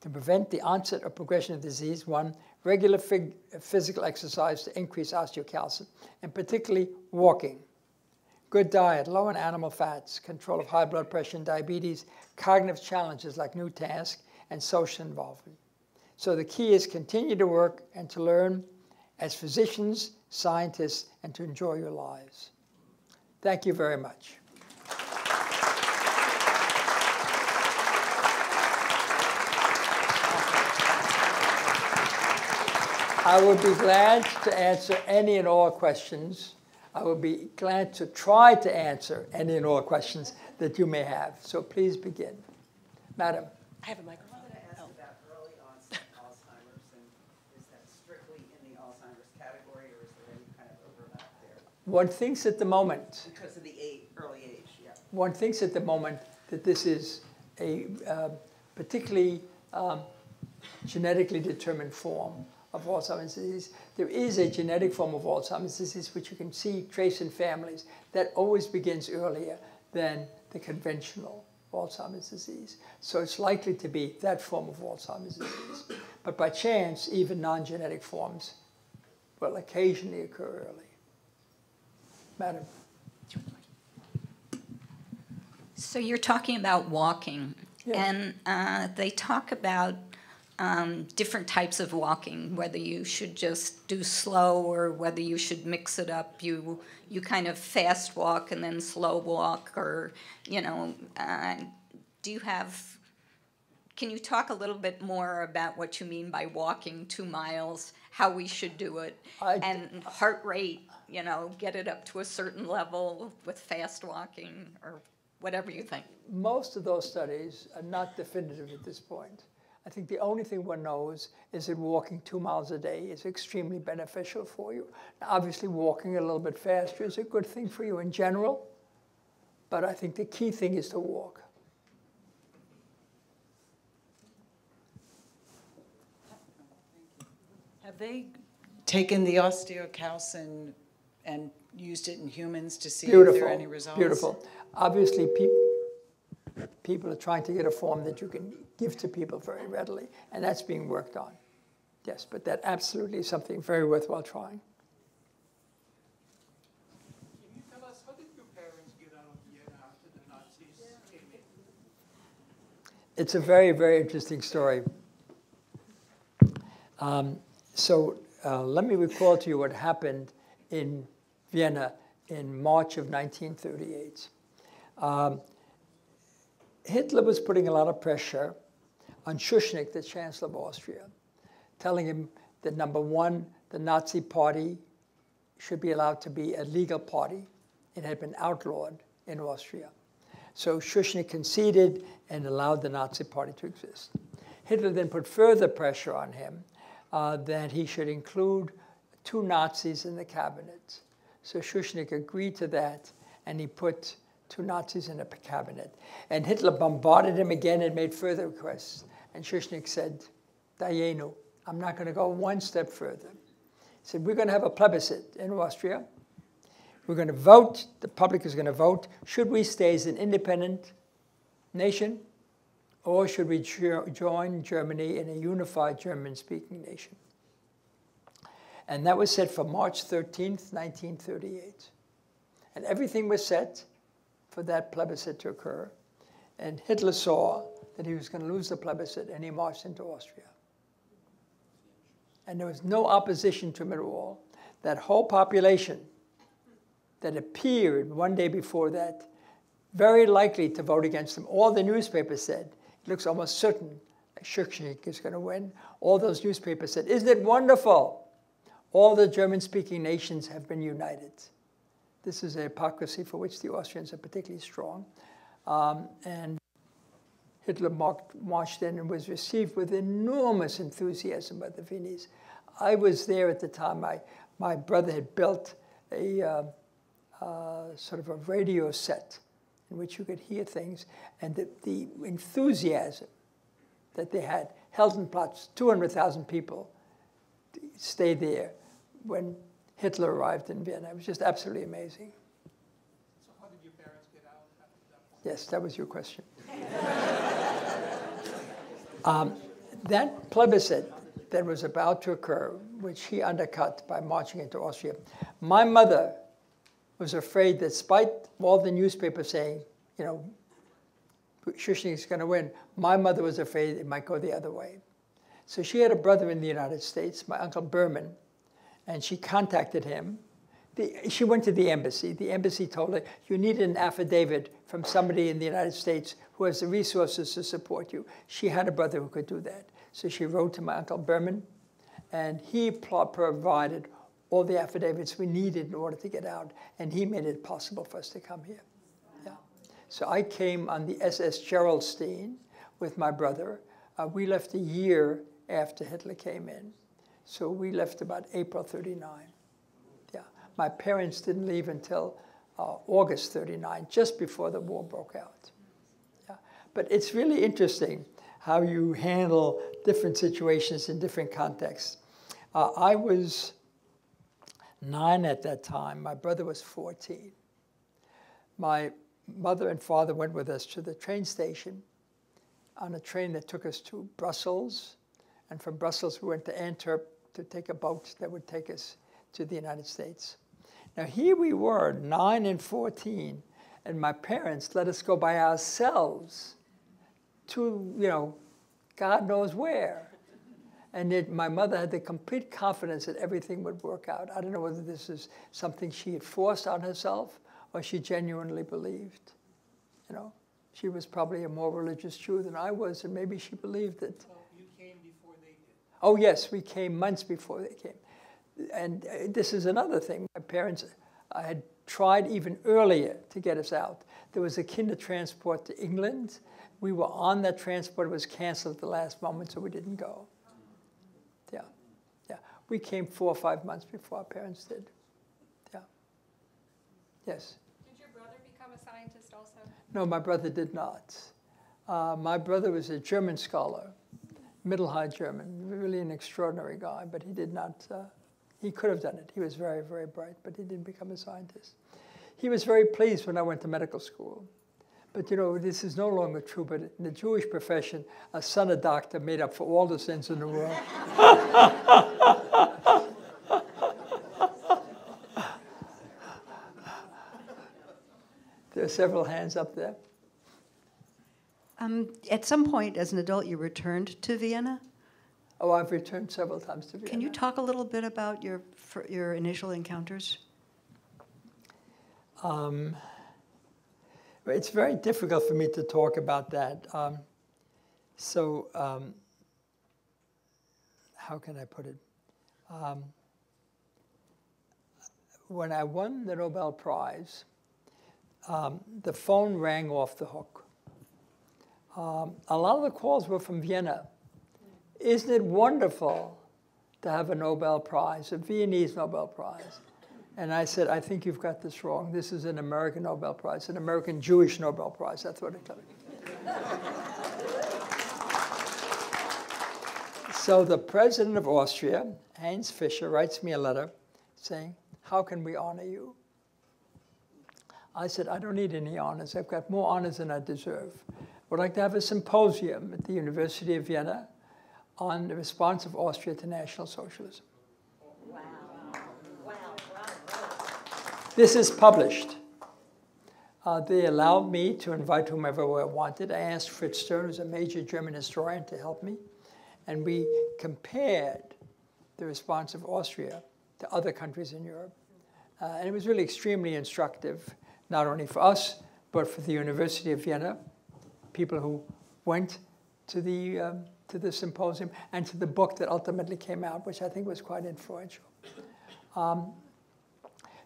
To prevent the onset or progression of disease, one, regular physical exercise to increase osteocalcin, and particularly walking. Good diet, low in animal fats, control of high blood pressure and diabetes, cognitive challenges like new tasks, and social involvement. So the key is continue to work and to learn as physicians, scientists, and to enjoy your lives. Thank you very much. I would be glad to answer any and all questions. I would be glad to try to answer any and all questions that you may have. So please begin. Madam. I have a microphone. I to ask about early onset Alzheimer's, and is that strictly in the Alzheimer's category, or is there any kind of overlap there? One thinks at the moment. Because of the age, early age, yeah. One thinks at the moment that this is a uh, particularly um, genetically determined form of Alzheimer's disease. There is a genetic form of Alzheimer's disease which you can see trace in families that always begins earlier than the conventional Alzheimer's disease. So it's likely to be that form of Alzheimer's disease. But by chance, even non-genetic forms will occasionally occur early. Madam. So you're talking about walking, Yeah. and uh, they talk about um, different types of walking, whether you should just do slow or whether you should mix it up. You you kind of fast walk and then slow walk, or you know, uh, do you have? Can you talk a little bit more about what you mean by walking two miles, how we should do it, I- and heart rate? You know, get it up to a certain level with fast walking or whatever you think. Most of those studies are not definitive at this point. I think the only thing one knows is that walking two miles a day is extremely beneficial for you. Now, obviously, walking a little bit faster is a good thing for you in general, but I think the key thing is to walk. Have they taken the osteocalcin and used it in humans to see if Beautiful. there are any results? Beautiful. Obviously, pe- people are trying to get a form that you can give to people very readily, and that's being worked on. Yes, but that absolutely is something very worthwhile trying. Can you tell us, how did your parents get out of Vienna after the Nazis came in? It's a very, very interesting story. Um, so uh, let me recall to you what happened in Vienna in March of 1938. Um, Hitler was putting a lot of pressure on Schuschnigg, the Chancellor of Austria, telling him that number one, the Nazi Party should be allowed to be a legal party. It had been outlawed in Austria. So Schuschnigg conceded and allowed the Nazi Party to exist. Hitler then put further pressure on him uh, that he should include two Nazis in the cabinet. So Schuschnigg agreed to that, and he put two Nazis in the cabinet. And Hitler bombarded him again and made further requests. And Schuschnigg said, Dayenu, I'm not going to go one step further. He said, we're going to have a plebiscite in Austria. We're going to vote, the public is going to vote, should we stay as an independent nation or should we join Germany in a unified German-speaking nation? And that was set for March 13th, 1938. And everything was set for that plebiscite to occur. And Hitler saw that he was going to lose the plebiscite and he marched into Austria. and there was no opposition to him at all. That whole population that appeared one day before that, very likely to vote against him. All the newspapers said, it looks almost certain Schuschnigg is going to win. All those newspapers said, isn't it wonderful? All the German-speaking nations have been united. This is a hypocrisy for which the Austrians are particularly strong. Um, and Hitler marched in and was received with enormous enthusiasm by the Viennese. I was there at the time. My, my brother had built a uh, uh, sort of a radio set in which you could hear things, and the, the enthusiasm that they had. Heldenplatz, 200,000 people stayed there when Hitler arrived in Vienna. It was just absolutely amazing. So how did your parents get out that? Yes, that was your question. um, that plebiscite that was about to occur, which he undercut by marching into Austria, my mother was afraid that despite all the newspapers saying, you know, Schuschnigg is going to win, my mother was afraid it might go the other way. So she had a brother in the United States, my uncle Berman, and she contacted him. The, she went to the embassy. The embassy told her, you need an affidavit from somebody in the United States who has the resources to support you. She had a brother who could do that. So she wrote to my uncle Berman, and he provided all the affidavits we needed in order to get out, and he made it possible for us to come here. Yeah. So I came on the SS Gerolstein with my brother. Uh, we left a year after Hitler came in. So we left about April 39. Yeah. My parents didn't leave until uh, August 39, just before the war broke out. Yeah. But it's really interesting how you handle different situations in different contexts. Uh, I was nine at that time. My brother was 14. My mother and father went with us to the train station on a train that took us to Brussels. And from Brussels, we went to Antwerp to take a boat that would take us to the United States. Now, here we were, 9 and 14, and my parents let us go by ourselves to, you know, God knows where. And it, my mother had the complete confidence that everything would work out. I don't know whether this is something she had forced on herself or she genuinely believed. You know, she was probably a more religious Jew than I was, and maybe she believed it. So you came before they did. Oh, yes, we came months before they came. And uh, this is another thing. My parents I had tried even earlier to get us out. There was a kinder transport to England we were on that transport. It was canceled at the last moment, so we didn't go. Yeah, yeah. We came four or five months before our parents did. Yeah. Yes. Did your brother become a scientist also? No, my brother did not. Uh, my brother was a German scholar, middle high German, really an extraordinary guy, but he did not, uh, he could have done it. He was very, very bright, but he didn't become a scientist. He was very pleased when I went to medical school. But you know, this is no longer true, but in the Jewish profession, a son of doctor made up for all the sins in the world. there are several hands up there. Um, at some point, as an adult, you returned to Vienna. Oh, I've returned several times to Vienna. Can you talk a little bit about your your initial encounters? Um, it's very difficult for me to talk about that. Um, so, um, how can I put it? Um, when I won the Nobel Prize, um, the phone rang off the hook. Um, a lot of the calls were from Vienna. Isn't it wonderful to have a Nobel Prize, a Viennese Nobel Prize? And I said, I think you've got this wrong. This is an American Nobel Prize, an American Jewish Nobel Prize. That's what it me. so the president of Austria, Heinz Fischer, writes me a letter saying, how can we honor you? I said, I don't need any honors. I've got more honors than I deserve. Would like to have a symposium at the University of Vienna on the response of Austria to National Socialism. Wow. Wow. wow. This is published. Uh, they allowed me to invite whomever I wanted. I asked Fritz Stern, who's a major German historian, to help me. And we compared the response of Austria to other countries in Europe. Uh, and it was really extremely instructive, not only for us, but for the University of Vienna, people who went to the, um, to the symposium, and to the book that ultimately came out, which I think was quite influential. Um,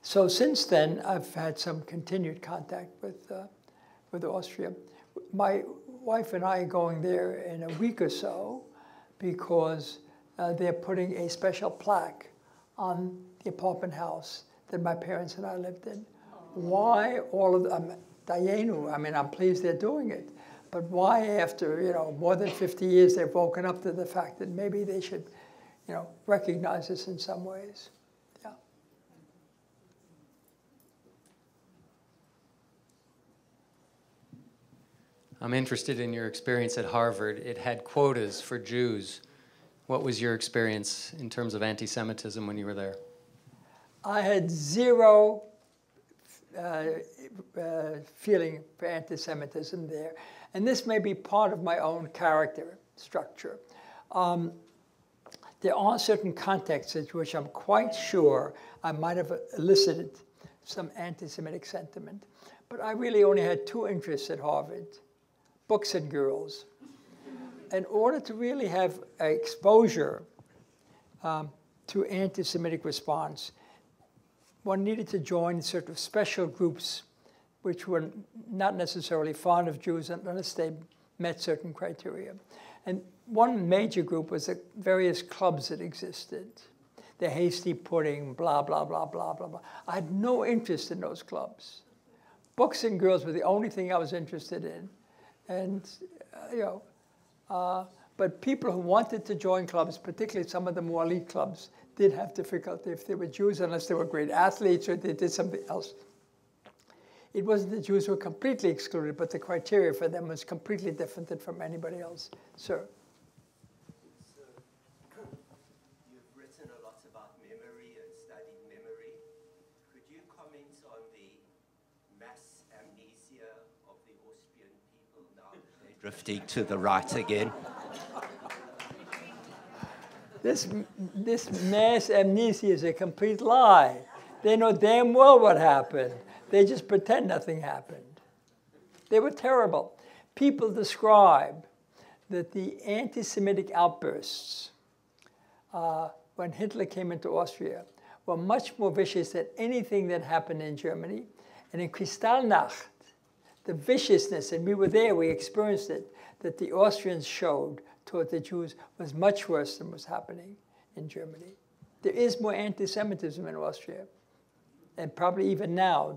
so since then, I've had some continued contact with, uh, with Austria. My wife and I are going there in a week or so because uh, they're putting a special plaque on the apartment house that my parents and I lived in. Why all of them? Dayenu, I mean, I'm pleased they're doing it. But why after, you know, more than 50 years, they've woken up to the fact that maybe they should, you know, recognize this in some ways. Yeah. I'm interested in your experience at Harvard. It had quotas for Jews. What was your experience in terms of anti Semitism when you were there? I had zero uh, uh, feeling for anti Semitism there. And this may be part of my own character structure. Um, there are certain contexts in which I'm quite sure I might have elicited some anti Semitic sentiment. But I really only had two interests at Harvard books and girls in order to really have exposure um, to anti-Semitic response, one needed to join sort of special groups which were not necessarily fond of Jews unless they met certain criteria. And one major group was the various clubs that existed. The hasty pudding, blah, blah, blah, blah, blah, blah. I had no interest in those clubs. Books and girls were the only thing I was interested in. And, uh, you know, uh, but people who wanted to join clubs, particularly some of the more elite clubs, did have difficulty if they were Jews, unless they were great athletes or they did something else. It wasn't the Jews who were completely excluded, but the criteria for them was completely different than from anybody else. Sir. So, you've written a lot about memory and studied memory. Could you comment on the mass amnesia of the Austrian people now they're drifting to the right again? This, this mass amnesia is a complete lie. They know damn well what happened. They just pretend nothing happened. They were terrible. People describe that the anti Semitic outbursts uh, when Hitler came into Austria were much more vicious than anything that happened in Germany. And in Kristallnacht, the viciousness, and we were there, we experienced it, that the Austrians showed toward the Jews was much worse than was happening in Germany. There is more anti-Semitism in Austria, and probably even now.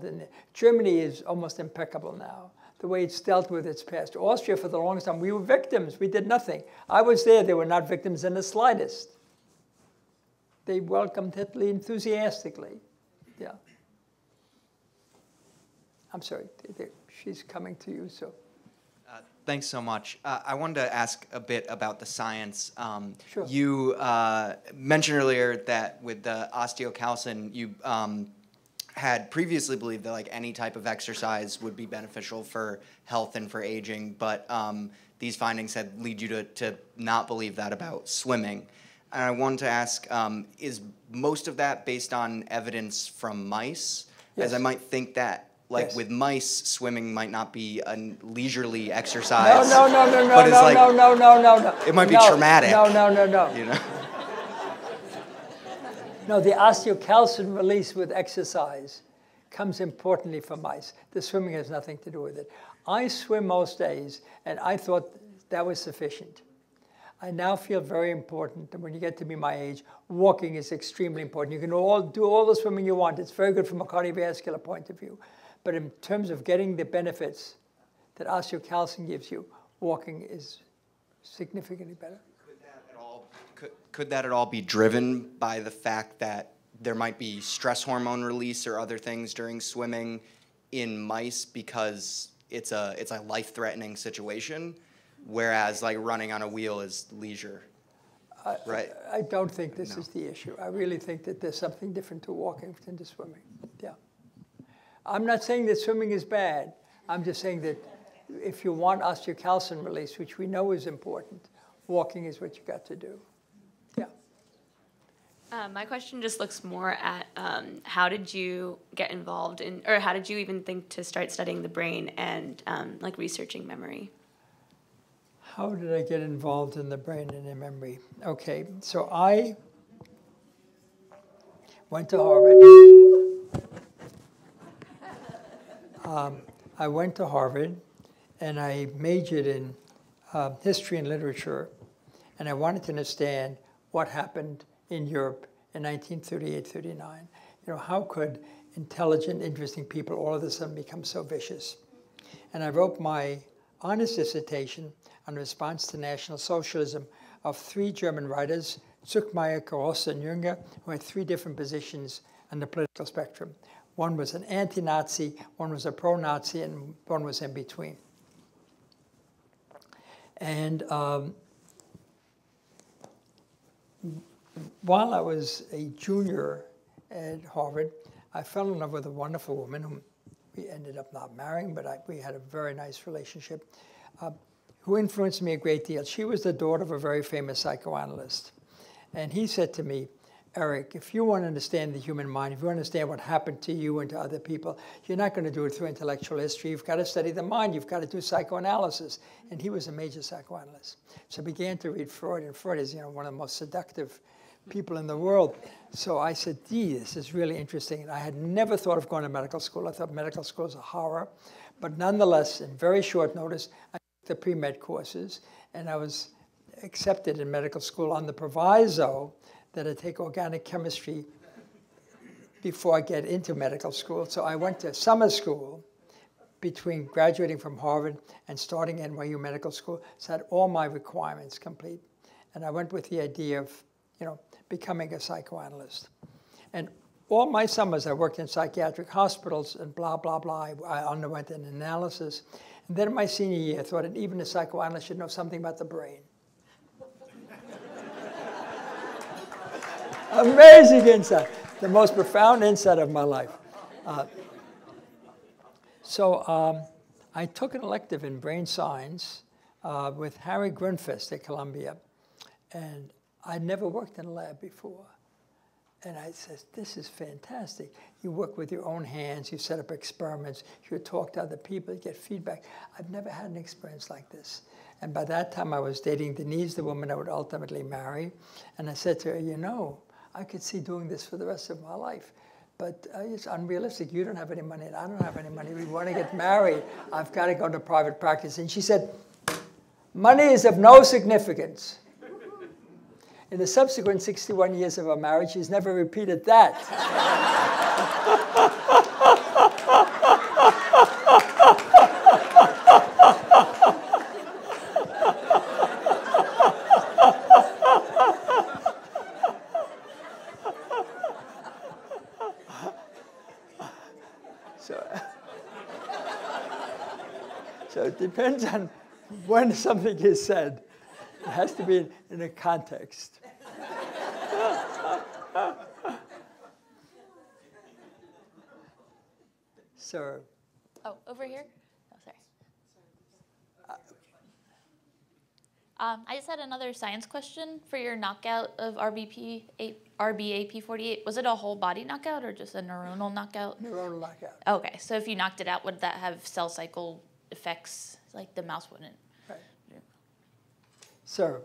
Germany is almost impeccable now, the way it's dealt with its past. Austria, for the longest time, we were victims. We did nothing. I was there. They were not victims in the slightest. They welcomed Hitler enthusiastically. Yeah. I'm sorry. She's coming to you, so. Uh, thanks so much. Uh, I wanted to ask a bit about the science. Um, sure. You uh, mentioned earlier that with the osteocalcin, you um, had previously believed that like any type of exercise would be beneficial for health and for aging, but um, these findings had lead you to, to not believe that about swimming. And I wanted to ask, um, is most of that based on evidence from mice? Yes. As I might think that like Yes. with mice, swimming might not be a leisurely exercise. No, no, no, no, no, no, like, no, no, no, no, no. It might be No, traumatic. No, no, no, no. You know. No, the osteocalcin release with exercise comes importantly from mice. The swimming has nothing to do with it. I swim most days, and I thought that was sufficient. I now feel very important, and when you get to be my age, walking is extremely important. You can all do all the swimming you want. It's very good from a cardiovascular point of view. But in terms of getting the benefits that osteocalcin gives you, walking is significantly better. Could that at all? Could, that at all be driven by the fact that there might be stress hormone release or other things during swimming in mice because it's a it's a life threatening situation, whereas like running on a wheel is leisure. right. I don't think this is the issue. I really think that there's something different to walking than to swimming. Yeah. I'm not saying that swimming is bad. I'm just saying that if you want osteocalcin release, which we know is important, walking is what you got to do. Um, my question just looks more at um, how did you get involved in, or how did you even think to start studying the brain and um, like researching memory? How did I get involved in the brain and in memory? Okay, so I went to Harvard. Um, I went to Harvard and I majored in uh, history and literature, and I wanted to understand what happened in Europe in 1938 39. You know, how could intelligent, interesting people all of a sudden become so vicious? And I wrote my honors dissertation on response to National Socialism of three German writers, Zuckmayer, Carossa, and Jünger, who had three different positions on the political spectrum. One was an anti Nazi, one was a pro Nazi, and one was in between. And um, while I was a junior at Harvard, I fell in love with a wonderful woman whom we ended up not marrying, but I, we had a very nice relationship, uh, who influenced me a great deal. She was the daughter of a very famous psychoanalyst. And he said to me, Eric, if you want to understand the human mind, if you want to understand what happened to you and to other people, you're not going to do it through intellectual history. You've got to study the mind. You've got to do psychoanalysis. And he was a major psychoanalyst. So I began to read Freud, and Freud is, you know, one of the most seductive people in the world. So I said, gee, this is really interesting. And I had never thought of going to medical school. I thought medical school was a horror. But nonetheless, in very short notice, I took the pre-med courses, and I was accepted in medical school on the proviso that I take organic chemistry before I get into medical school. So I went to summer school between graduating from Harvard and starting NYU Medical School. So I had all my requirements complete. And I went with the idea of, you know, becoming a psychoanalyst. And all my summers I worked in psychiatric hospitals and blah, blah, blah. I underwent an analysis. And then in my senior year, I thought that even a psychoanalyst should know something about the brain. Amazing insight. The most profound insight of my life. Uh, so um, I took an elective in brain science uh, with Harry Grundfest at Columbia. And I'd never worked in a lab before. And I said, this is fantastic. You work with your own hands, you set up experiments, you talk to other people, you get feedback. I've never had an experience like this. And by that time, I was dating Denise, the woman I would ultimately marry. And I said to her, you know, I could see doing this for the rest of my life. But uh, it's unrealistic. You don't have any money, and I don't have any money. We want to get married. I've got to go to private practice. And she said, money is of no significance. In the subsequent 61 years of our marriage, he's never repeated that. So it depends on when something is said. It has to be in, in a context. Sir. Oh, over here? Oh, sorry. Um, I just had another science question for your knockout of RBP, RbAp48. Was it a whole body knockout or just a neuronal knockout? Neuronal knockout. Okay, so if you knocked it out, would that have cell cycle effects like the mouse wouldn't? Sir.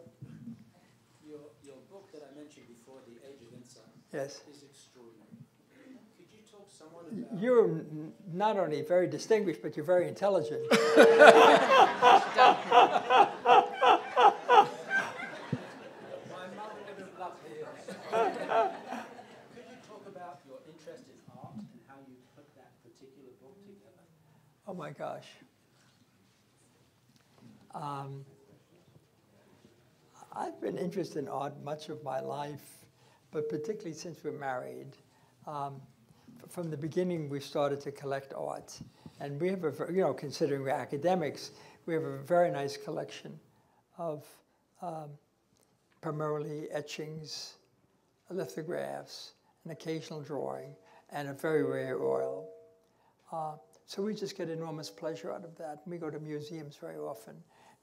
Your, your book that I mentioned before, The Age of Insight, Yes. is extraordinary. Could you talk somewhat about... You're n- not only very distinguished, but you're very intelligent. My mother would have loved to hear. Could you talk about your interest in art and how you put that particular book together? Oh my gosh. Um, I've been interested in art much of my life, but particularly since we're married. Um, from the beginning, we started to collect art. And we have a, you know, considering we're academics, we have a very nice collection of um, primarily etchings, lithographs, an occasional drawing, and a very rare oil. Uh, so we just get enormous pleasure out of that. We go to museums very often.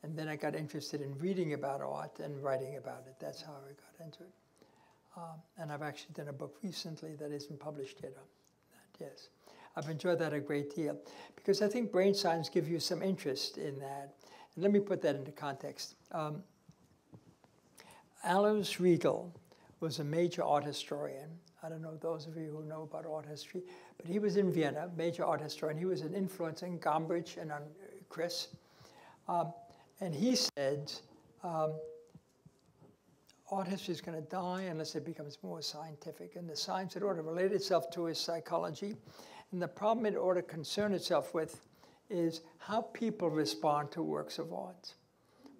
And then I got interested in reading about art and writing about it. That's how I got into it. Um, and I've actually done a book recently that isn't published yet on that, yes. I've enjoyed that a great deal because I think brain science gives you some interest in that. And let me put that into context. Um, Alois Riegl was a major art historian. I don't know those of you who know about art history, but he was in Vienna, major art historian. He was an influence in Gombrich and on Kris. Um, and he said, um, art history is going to die unless it becomes more scientific. And the science it ought to relate itself to is psychology. And the problem it ought to concern itself with is how people respond to works of art,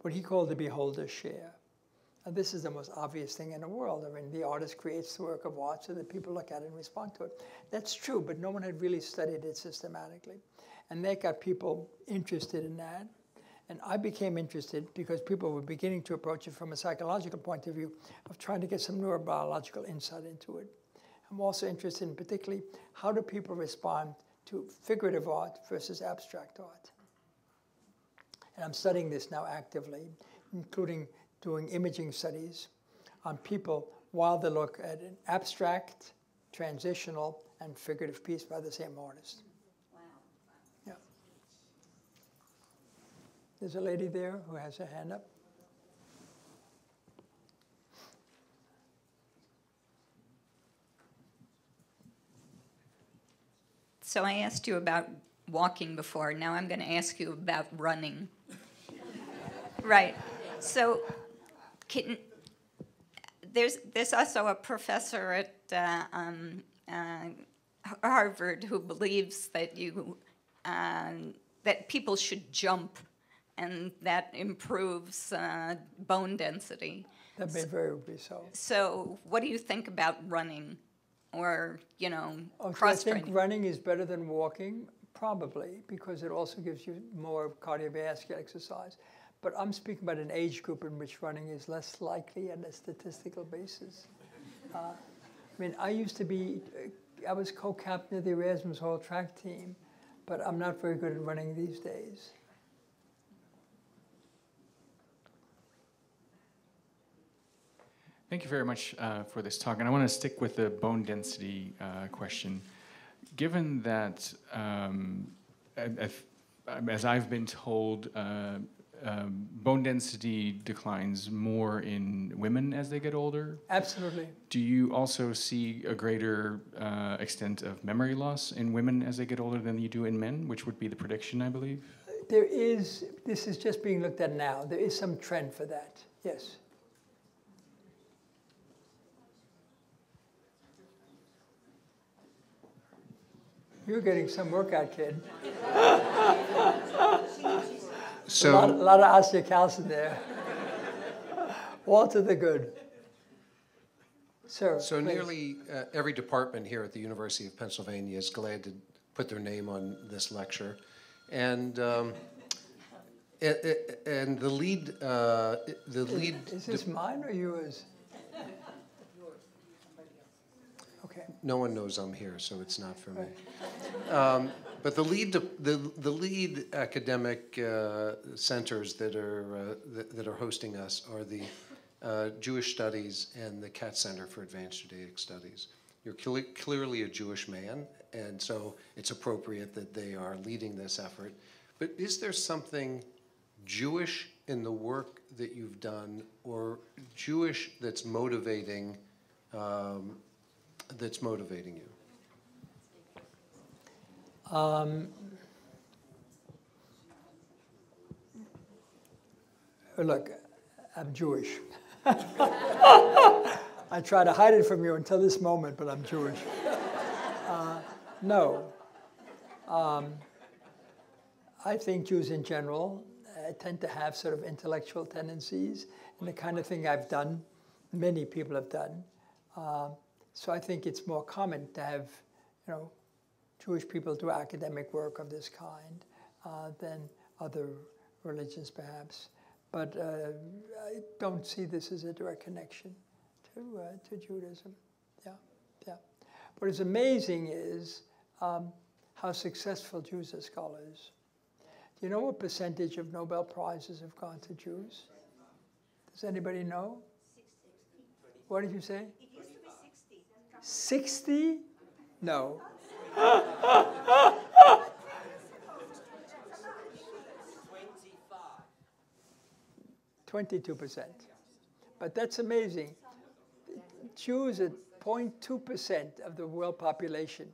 what he called the beholder's share. And this is the most obvious thing in the world. I mean, the artist creates the work of art so that people look at it and respond to it. That's true, but no one had really studied it systematically. And that got people interested in that. And I became interested because people were beginning to approach it from a psychological point of view of trying to get some neurobiological insight into it. I'm also interested in particularly how do people respond to figurative art versus abstract art. And I'm studying this now actively, including doing imaging studies on people while they look at an abstract, transitional, and figurative piece by the same artist. Wow. Yeah. There's a lady there who has her hand up. So I asked you about walking before. Now I'm going to ask you about running. right. So can, there's, there's also a professor at uh, um, uh, Harvard who believes that you uh, that people should jump, and that improves uh, bone density. That may very well be so. So, what do you think about running? or you know okay, cross I think running is better than walking, probably because it also gives you more cardiovascular exercise. But I'm speaking about an age group in which running is less likely on a statistical basis. Uh, I mean, I used to be, uh, I was co-captain of the Erasmus Hall track team, but I'm not very good at running these days. Thank you very much uh, for this talk. And I want to stick with the bone density uh, question. Given that, um, as I've been told, uh, um, bone density declines more in women as they get older. Absolutely. Do you also see a greater uh, extent of memory loss in women as they get older than you do in men, which would be the prediction, I believe? There is, this is just being looked at now. There is some trend for that, yes. You're getting some workout, kid. so a lot, a lot of osteocalcin there. Walter the Good. Sir. So please. nearly uh, every department here at the University of Pennsylvania is glad to put their name on this lecture, and. Um, and the lead, uh, the lead. Is, is this mine or yours? No one knows I'm here, so it's not for me. Um, but the lead, the, the lead academic uh, centers that are, uh, that, that, are hosting us are the uh, Jewish Studies and the Katz Center for Advanced Judaic Studies. You're cl clearly a Jewish man, and so it's appropriate that they are leading this effort. But is there something Jewish in the work that you've done, or Jewish that's motivating um, that's motivating you? Um, look, I'm Jewish. I try to hide it from you until this moment, but I'm Jewish. Uh, no. Um, I think Jews in general uh, tend to have sort of intellectual tendencies, and the kind of thing I've done, many people have done. Uh, so I think it's more common to have, you know, Jewish people do academic work of this kind uh, than other religions, perhaps. But uh, I don't see this as a direct connection to uh, to Judaism. Yeah, yeah. What is amazing is um, how successful Jews are scholars. Do you know what percentage of Nobel prizes have gone to Jews? Does anybody know? What did you say? 60? No. 22%. But that's amazing. Jews are 0.2% of the world population,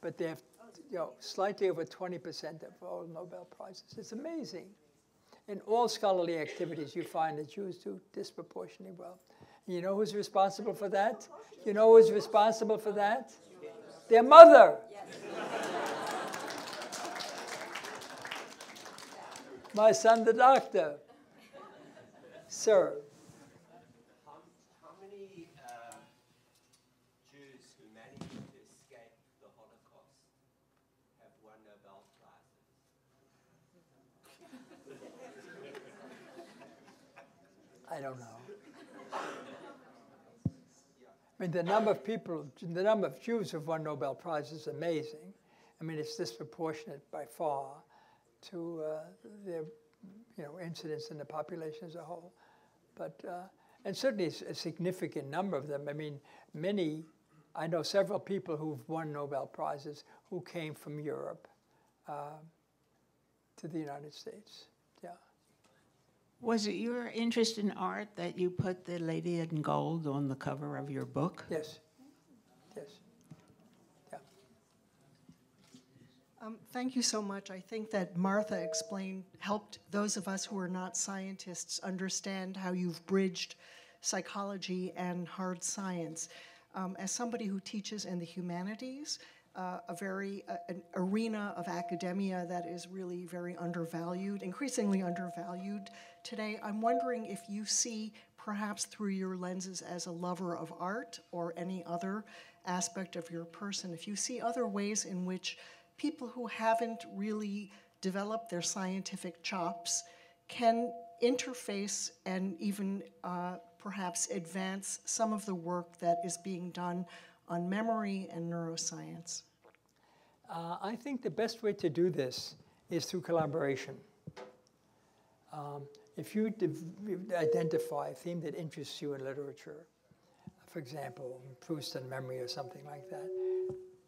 but they have you know, slightly over 20% of all Nobel Prizes. It's amazing. In all scholarly activities, you find that Jews do disproportionately well. You know who's responsible for that? You know who's responsible for that? Their mother. My son, the doctor. Sir. How, how many uh, Jews who managed to escape the Holocaust have won Nobel Prizes? I don't know. I mean, the number of people, the number of Jews who've won Nobel Prizes is amazing. I mean, it's disproportionate by far to uh, their, you know, incidence in the population as a whole. But, uh, and certainly a significant number of them. I mean, many, I know several people who've won Nobel Prizes who came from Europe uh, to the United States. Yeah. Was it your interest in art that you put the lady in gold on the cover of your book? Yes. Yes. Yeah. Um, thank you so much. I think that Martha explained, helped those of us who are not scientists understand how you've bridged psychology and hard science. Um, as somebody who teaches in the humanities, uh, a very uh, an arena of academia that is really very undervalued, increasingly undervalued today. I'm wondering if you see, perhaps through your lenses as a lover of art or any other aspect of your person, if you see other ways in which people who haven't really developed their scientific chops can interface and even uh, perhaps advance some of the work that is being done on memory and neuroscience? Uh, I think the best way to do this is through collaboration. Um, if you identify a theme that interests you in literature, for example, Proust and memory or something like that,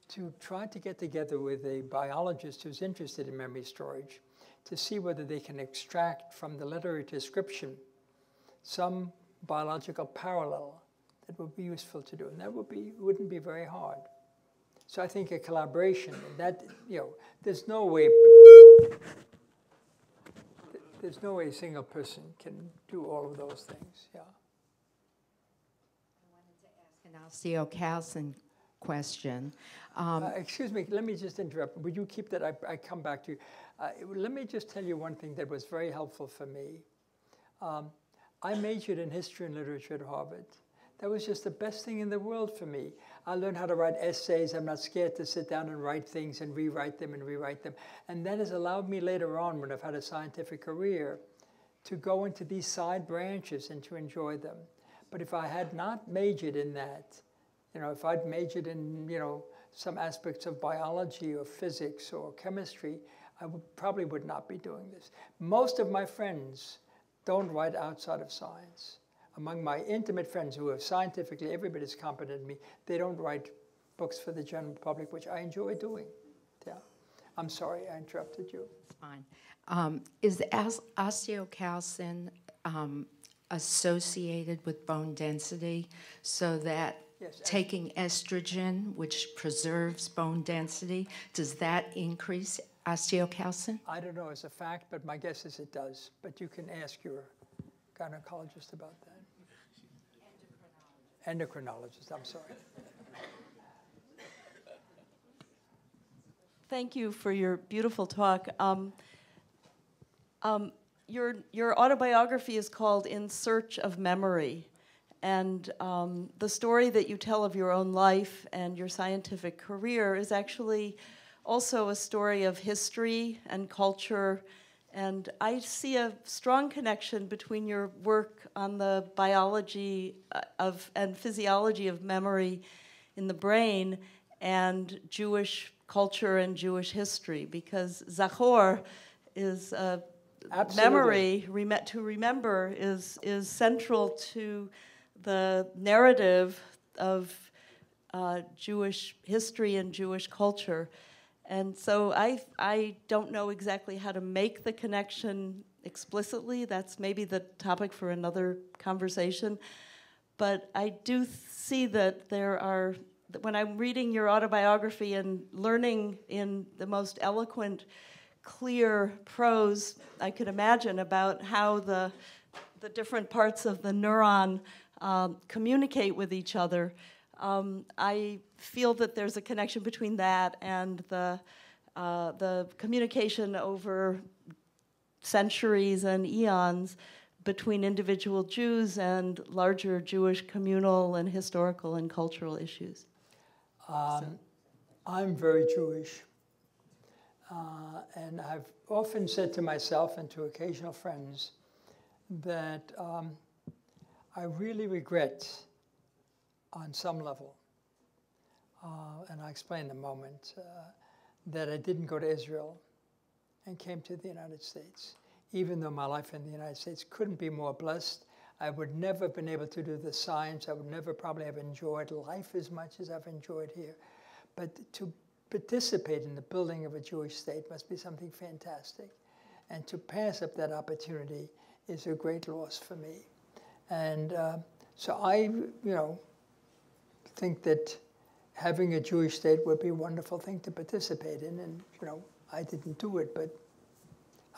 to try to get together with a biologist who's interested in memory storage to see whether they can extract from the literary description some biological parallel that would be useful to do. And that would be, wouldn't be very hard. So I think a collaboration, that, you know, there's no way, there's no way a single person can do all of those things, yeah. An osteocalcin question. Um, uh, excuse me, let me just interrupt. Would you keep that? I, I come back to you. Uh, let me just tell you one thing that was very helpful for me. Um, I majored in history and literature at Harvard. That was just the best thing in the world for me. I learned how to write essays. I'm not scared to sit down and write things and rewrite them and rewrite them. And that has allowed me later on, when I've had a scientific career, to go into these side branches and to enjoy them. But if I had not majored in that, you know, if I'd majored in, you know, some aspects of biology or physics or chemistry, I would, probably would not be doing this. Most of my friends don't write outside of science. Among my intimate friends who are scientifically every bit as competent as me, they don't write books for the general public, which I enjoy doing. Yeah. I'm sorry I interrupted you. Fine. Um, is osteocalcin um, associated with bone density so that yes, taking estrogen, which preserves bone density, does that increase osteocalcin? I don't know as a fact, but my guess is it does. But you can ask your gynecologist about that. Endocrinologist, I'm sorry. Thank you for your beautiful talk. Um, um, your, your autobiography is called In Search of Memory. And um, the story that you tell of your own life and your scientific career is actually also a story of history and culture. And I see a strong connection between your work on the biology uh, of and physiology of memory in the brain and Jewish culture and Jewish history, because Zachor is a memory to remember is is central to the narrative of uh, Jewish history and Jewish culture. And so I, I don't know exactly how to make the connection explicitly. That's maybe the topic for another conversation. But I do see that there are, when I'm reading your autobiography and learning in the most eloquent, clear prose I could imagine about how the, the different parts of the neuron um, communicate with each other, um, I feel that there's a connection between that and the, uh, the communication over centuries and eons between individual Jews and larger Jewish communal and historical and cultural issues? Um, I'm very Jewish. Uh, and I've often said to myself and to occasional friends that um, I really regret on some level, uh, and I'll explain in a moment, uh, that I didn't go to Israel and came to the United States. Even though my life in the United States couldn't be more blessed, I would never have been able to do the science. I would never probably have enjoyed life as much as I've enjoyed here. But to participate in the building of a Jewish state must be something fantastic. And to pass up that opportunity is a great loss for me. And uh, so I, you know, think that having a Jewish state would be a wonderful thing to participate in. And, you know, I didn't do it, but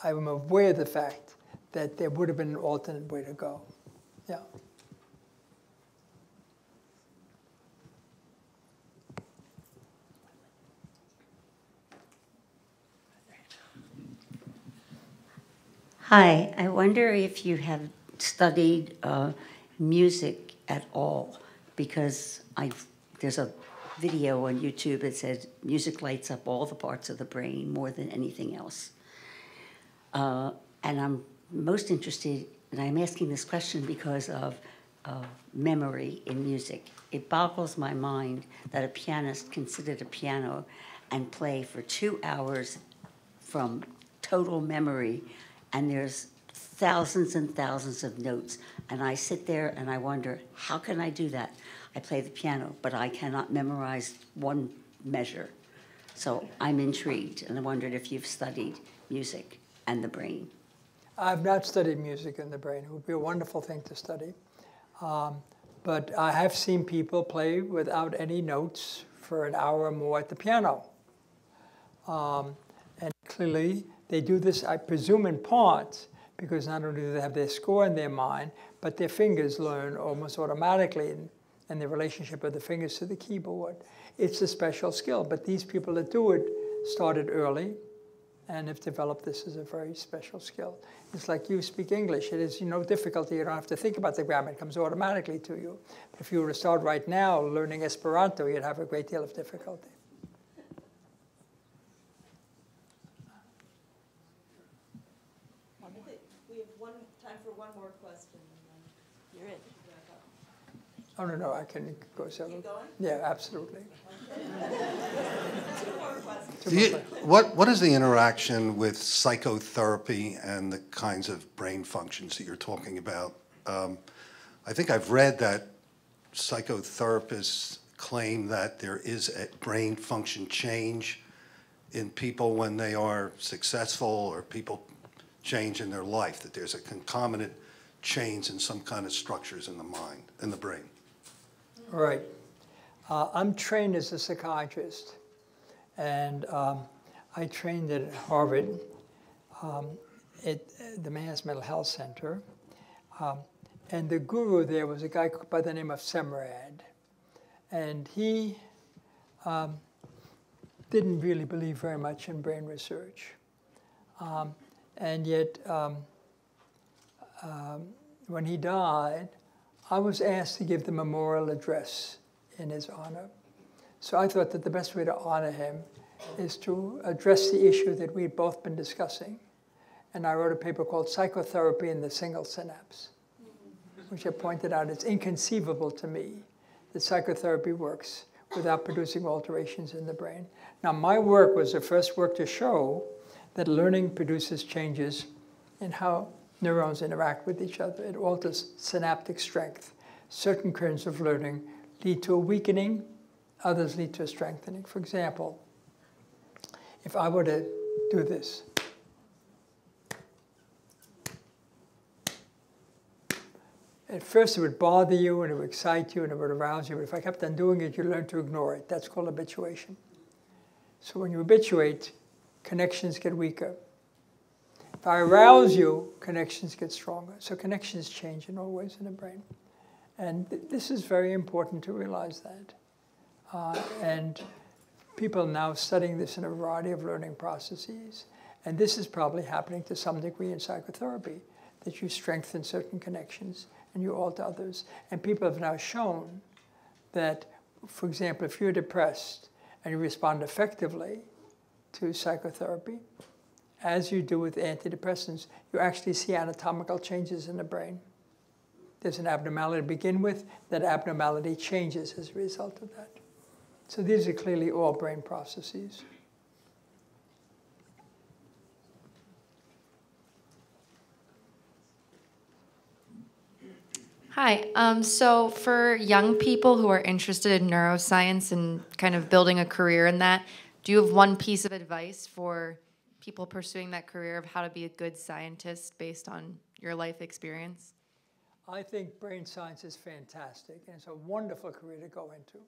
I'm aware of the fact that there would have been an alternate way to go. Yeah. Hi, I wonder if you have studied uh, music at all, because i there's a video on YouTube that says music lights up all the parts of the brain more than anything else. Uh, and I'm most interested, and I'm asking this question because of uh, memory in music. It boggles my mind that a pianist can sit at a piano and play for two hours from total memory, and there's thousands and thousands of notes. And I sit there and I wonder, how can I do that? I play the piano, but I cannot memorize one measure. So I'm intrigued, and I wondered if you've studied music and the brain. I've not studied music and the brain. It would be a wonderful thing to study. Um, but I have seen people play without any notes for an hour or more at the piano. Um, and clearly, they do this, I presume, in part because not only do they have their score in their mind, but their fingers learn almost automatically in, the relationship of the fingers to the keyboard. It's a special skill, but these people that do it started early and have developed this as a very special skill. It's like you speak English. It is no difficulty. You don't have to think about the grammar. It comes automatically to you. But if you were to start right now learning Esperanto, you'd have a great deal of difficulty. We have one time for one more question, and then you're in. Oh, no, no, I can go several. Keep going? Yeah, absolutely. Two more questions. Do you, what, what is the interaction with psychotherapy and the kinds of brain functions that you're talking about? Um, I think I've read that psychotherapists claim that there is a brain function change in people when they are successful or people change in their life, that there's a concomitant change in some kind of structures in the mind, in the brain. Right. Uh, I'm trained as a psychiatrist, and um, I trained at Harvard um, at the Mass Mental Health Center. Um, and the guru there was a guy by the name of Semrad. And he um, didn't really believe very much in brain research. Um, and yet, um, when he died, I was asked to give the memorial address in his honor. So I thought that the best way to honor him is to address the issue that we'd both been discussing. And I wrote a paper called Psychotherapy in the Single Synapse, which I pointed out it's inconceivable to me that psychotherapy works without producing alterations in the brain. Now, my work was the first work to show that learning produces changes in how neurons interact with each other. It alters synaptic strength. Certain kinds of learning lead to a weakening others lead to a strengthening. For example, if I were to do this, at first it would bother you and it would excite you and it would arouse you, but if I kept on doing it, you learn to ignore it. That's called habituation. So when you habituate, connections get weaker. I arouse you, connections get stronger. So connections change in all ways in the brain. And th this is very important to realize that. Uh, and people are now studying this in a variety of learning processes. And this is probably happening to some degree in psychotherapy, that you strengthen certain connections and you alter others. And people have now shown that, for example, if you're depressed and you respond effectively to psychotherapy, as you do with antidepressants, you actually see anatomical changes in the brain. There's an abnormality to begin with, that abnormality changes as a result of that. So these are clearly all brain processes. Hi. Um, so, for young people who are interested in neuroscience and kind of building a career in that, do you have one piece of advice for people pursuing that career of how to be a good scientist based on your life experience? I think brain science is fantastic, and it's a wonderful career to go into.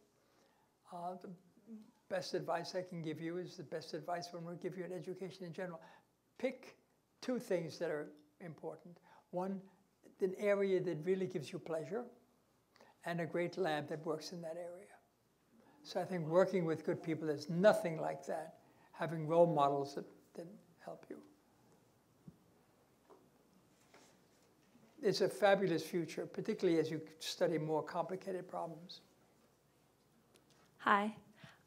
Uh, the best advice I can give you is the best advice when we give you an education in general. Pick two things that are important. One, an area that really gives you pleasure, and a great lab that works in that area. So I think working with good people, there's nothing like that. Having role models that, that help you. It's a fabulous future, particularly as you study more complicated problems. Hi.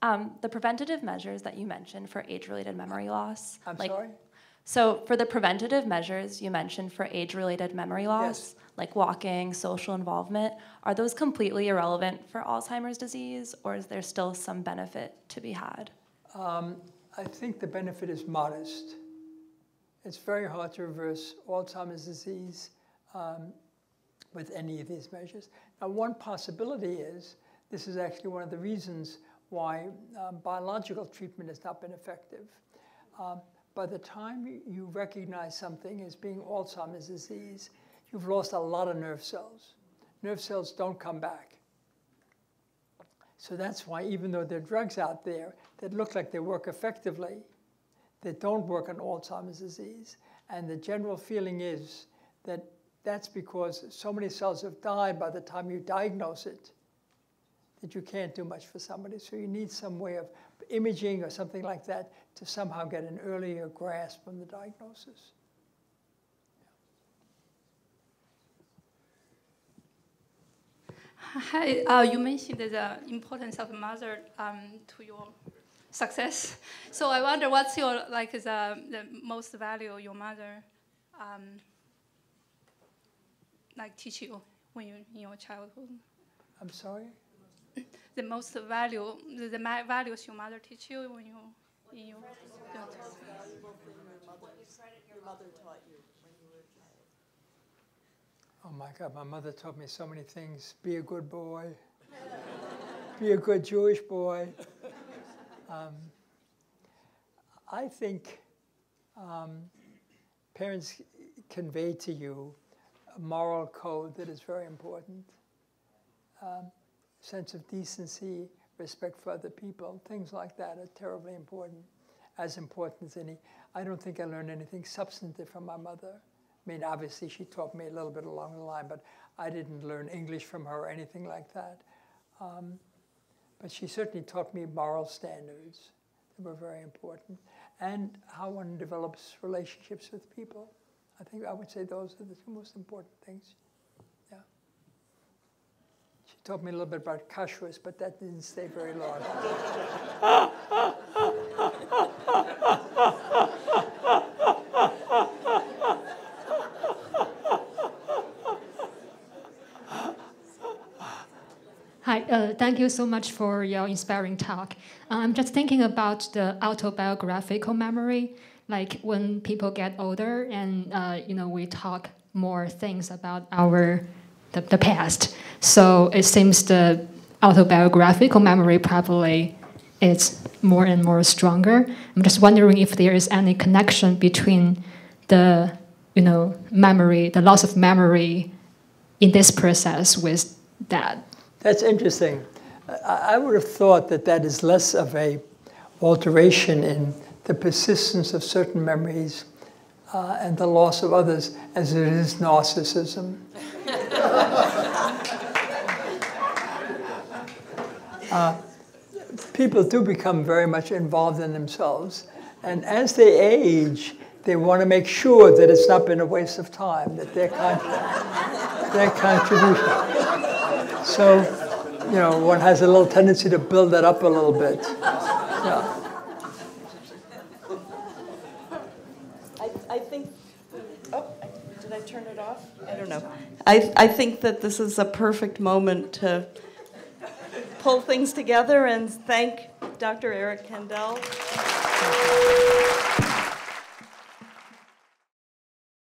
Um, the preventative measures that you mentioned for age-related memory loss. I'm like, sorry? So for the preventative measures you mentioned for age-related memory loss, Yes. like walking, social involvement, are those completely irrelevant for Alzheimer's disease, or is there still some benefit to be had? Um, I think the benefit is modest. It's very hard to reverse Alzheimer's disease um, with any of these measures. Now, one possibility is this is actually one of the reasons why um, biological treatment has not been effective. Um, by the time you- you recognize something as being Alzheimer's disease, you've lost a lot of nerve cells. Nerve cells don't come back. So that's why, even though there are drugs out there that look like they work effectively, they don't work on Alzheimer's disease. And the general feeling is that that's because so many cells have died by the time you diagnose it that you can't do much for somebody. So you need some way of imaging or something like that to somehow get an earlier grasp on the diagnosis. Hi, uh, you mentioned the importance of mother um, to your success. So I wonder what's your like the, the most value your mother um, like teach you when you in your childhood. I'm sorry? The most value the, the ma- values your mother teach you when you in your. Oh my God, my mother taught me so many things. Be a good boy. Be a good Jewish boy. Um, I think um, parents convey to you a moral code that is very important. Um, sense of decency, respect for other people, things like that are terribly important. As important as any. I don't think I learned anything substantive from my mother. I mean, obviously, she taught me a little bit along the line, but I didn't learn English from her or anything like that. Um, but she certainly taught me moral standards that were very important and how one develops relationships with people. I think I would say those are the two most important things. Yeah. She taught me a little bit about kashrus, but that didn't stay very long. uh, thank you so much for your inspiring talk. Uh, I'm just thinking about the autobiographical memory, like when people get older and uh, you know we talk more things about our the, the past. So it seems the autobiographical memory probably is more and more stronger. I'm just wondering if there is any connection between the you know memory, the loss of memory in this process with that. That's interesting. I would have thought that that is less of a alteration in the persistence of certain memories uh, and the loss of others as it is narcissism. uh, people do become very much involved in themselves. And as they age, they want to make sure that it's not been a waste of time, that their, con- their contribution. So, you know, one has a little tendency to build that up a little bit. Yeah. I, I think, oh, did I turn it off? I don't know. I, I think that this is a perfect moment to pull things together and thank Dr. Eric Kandel.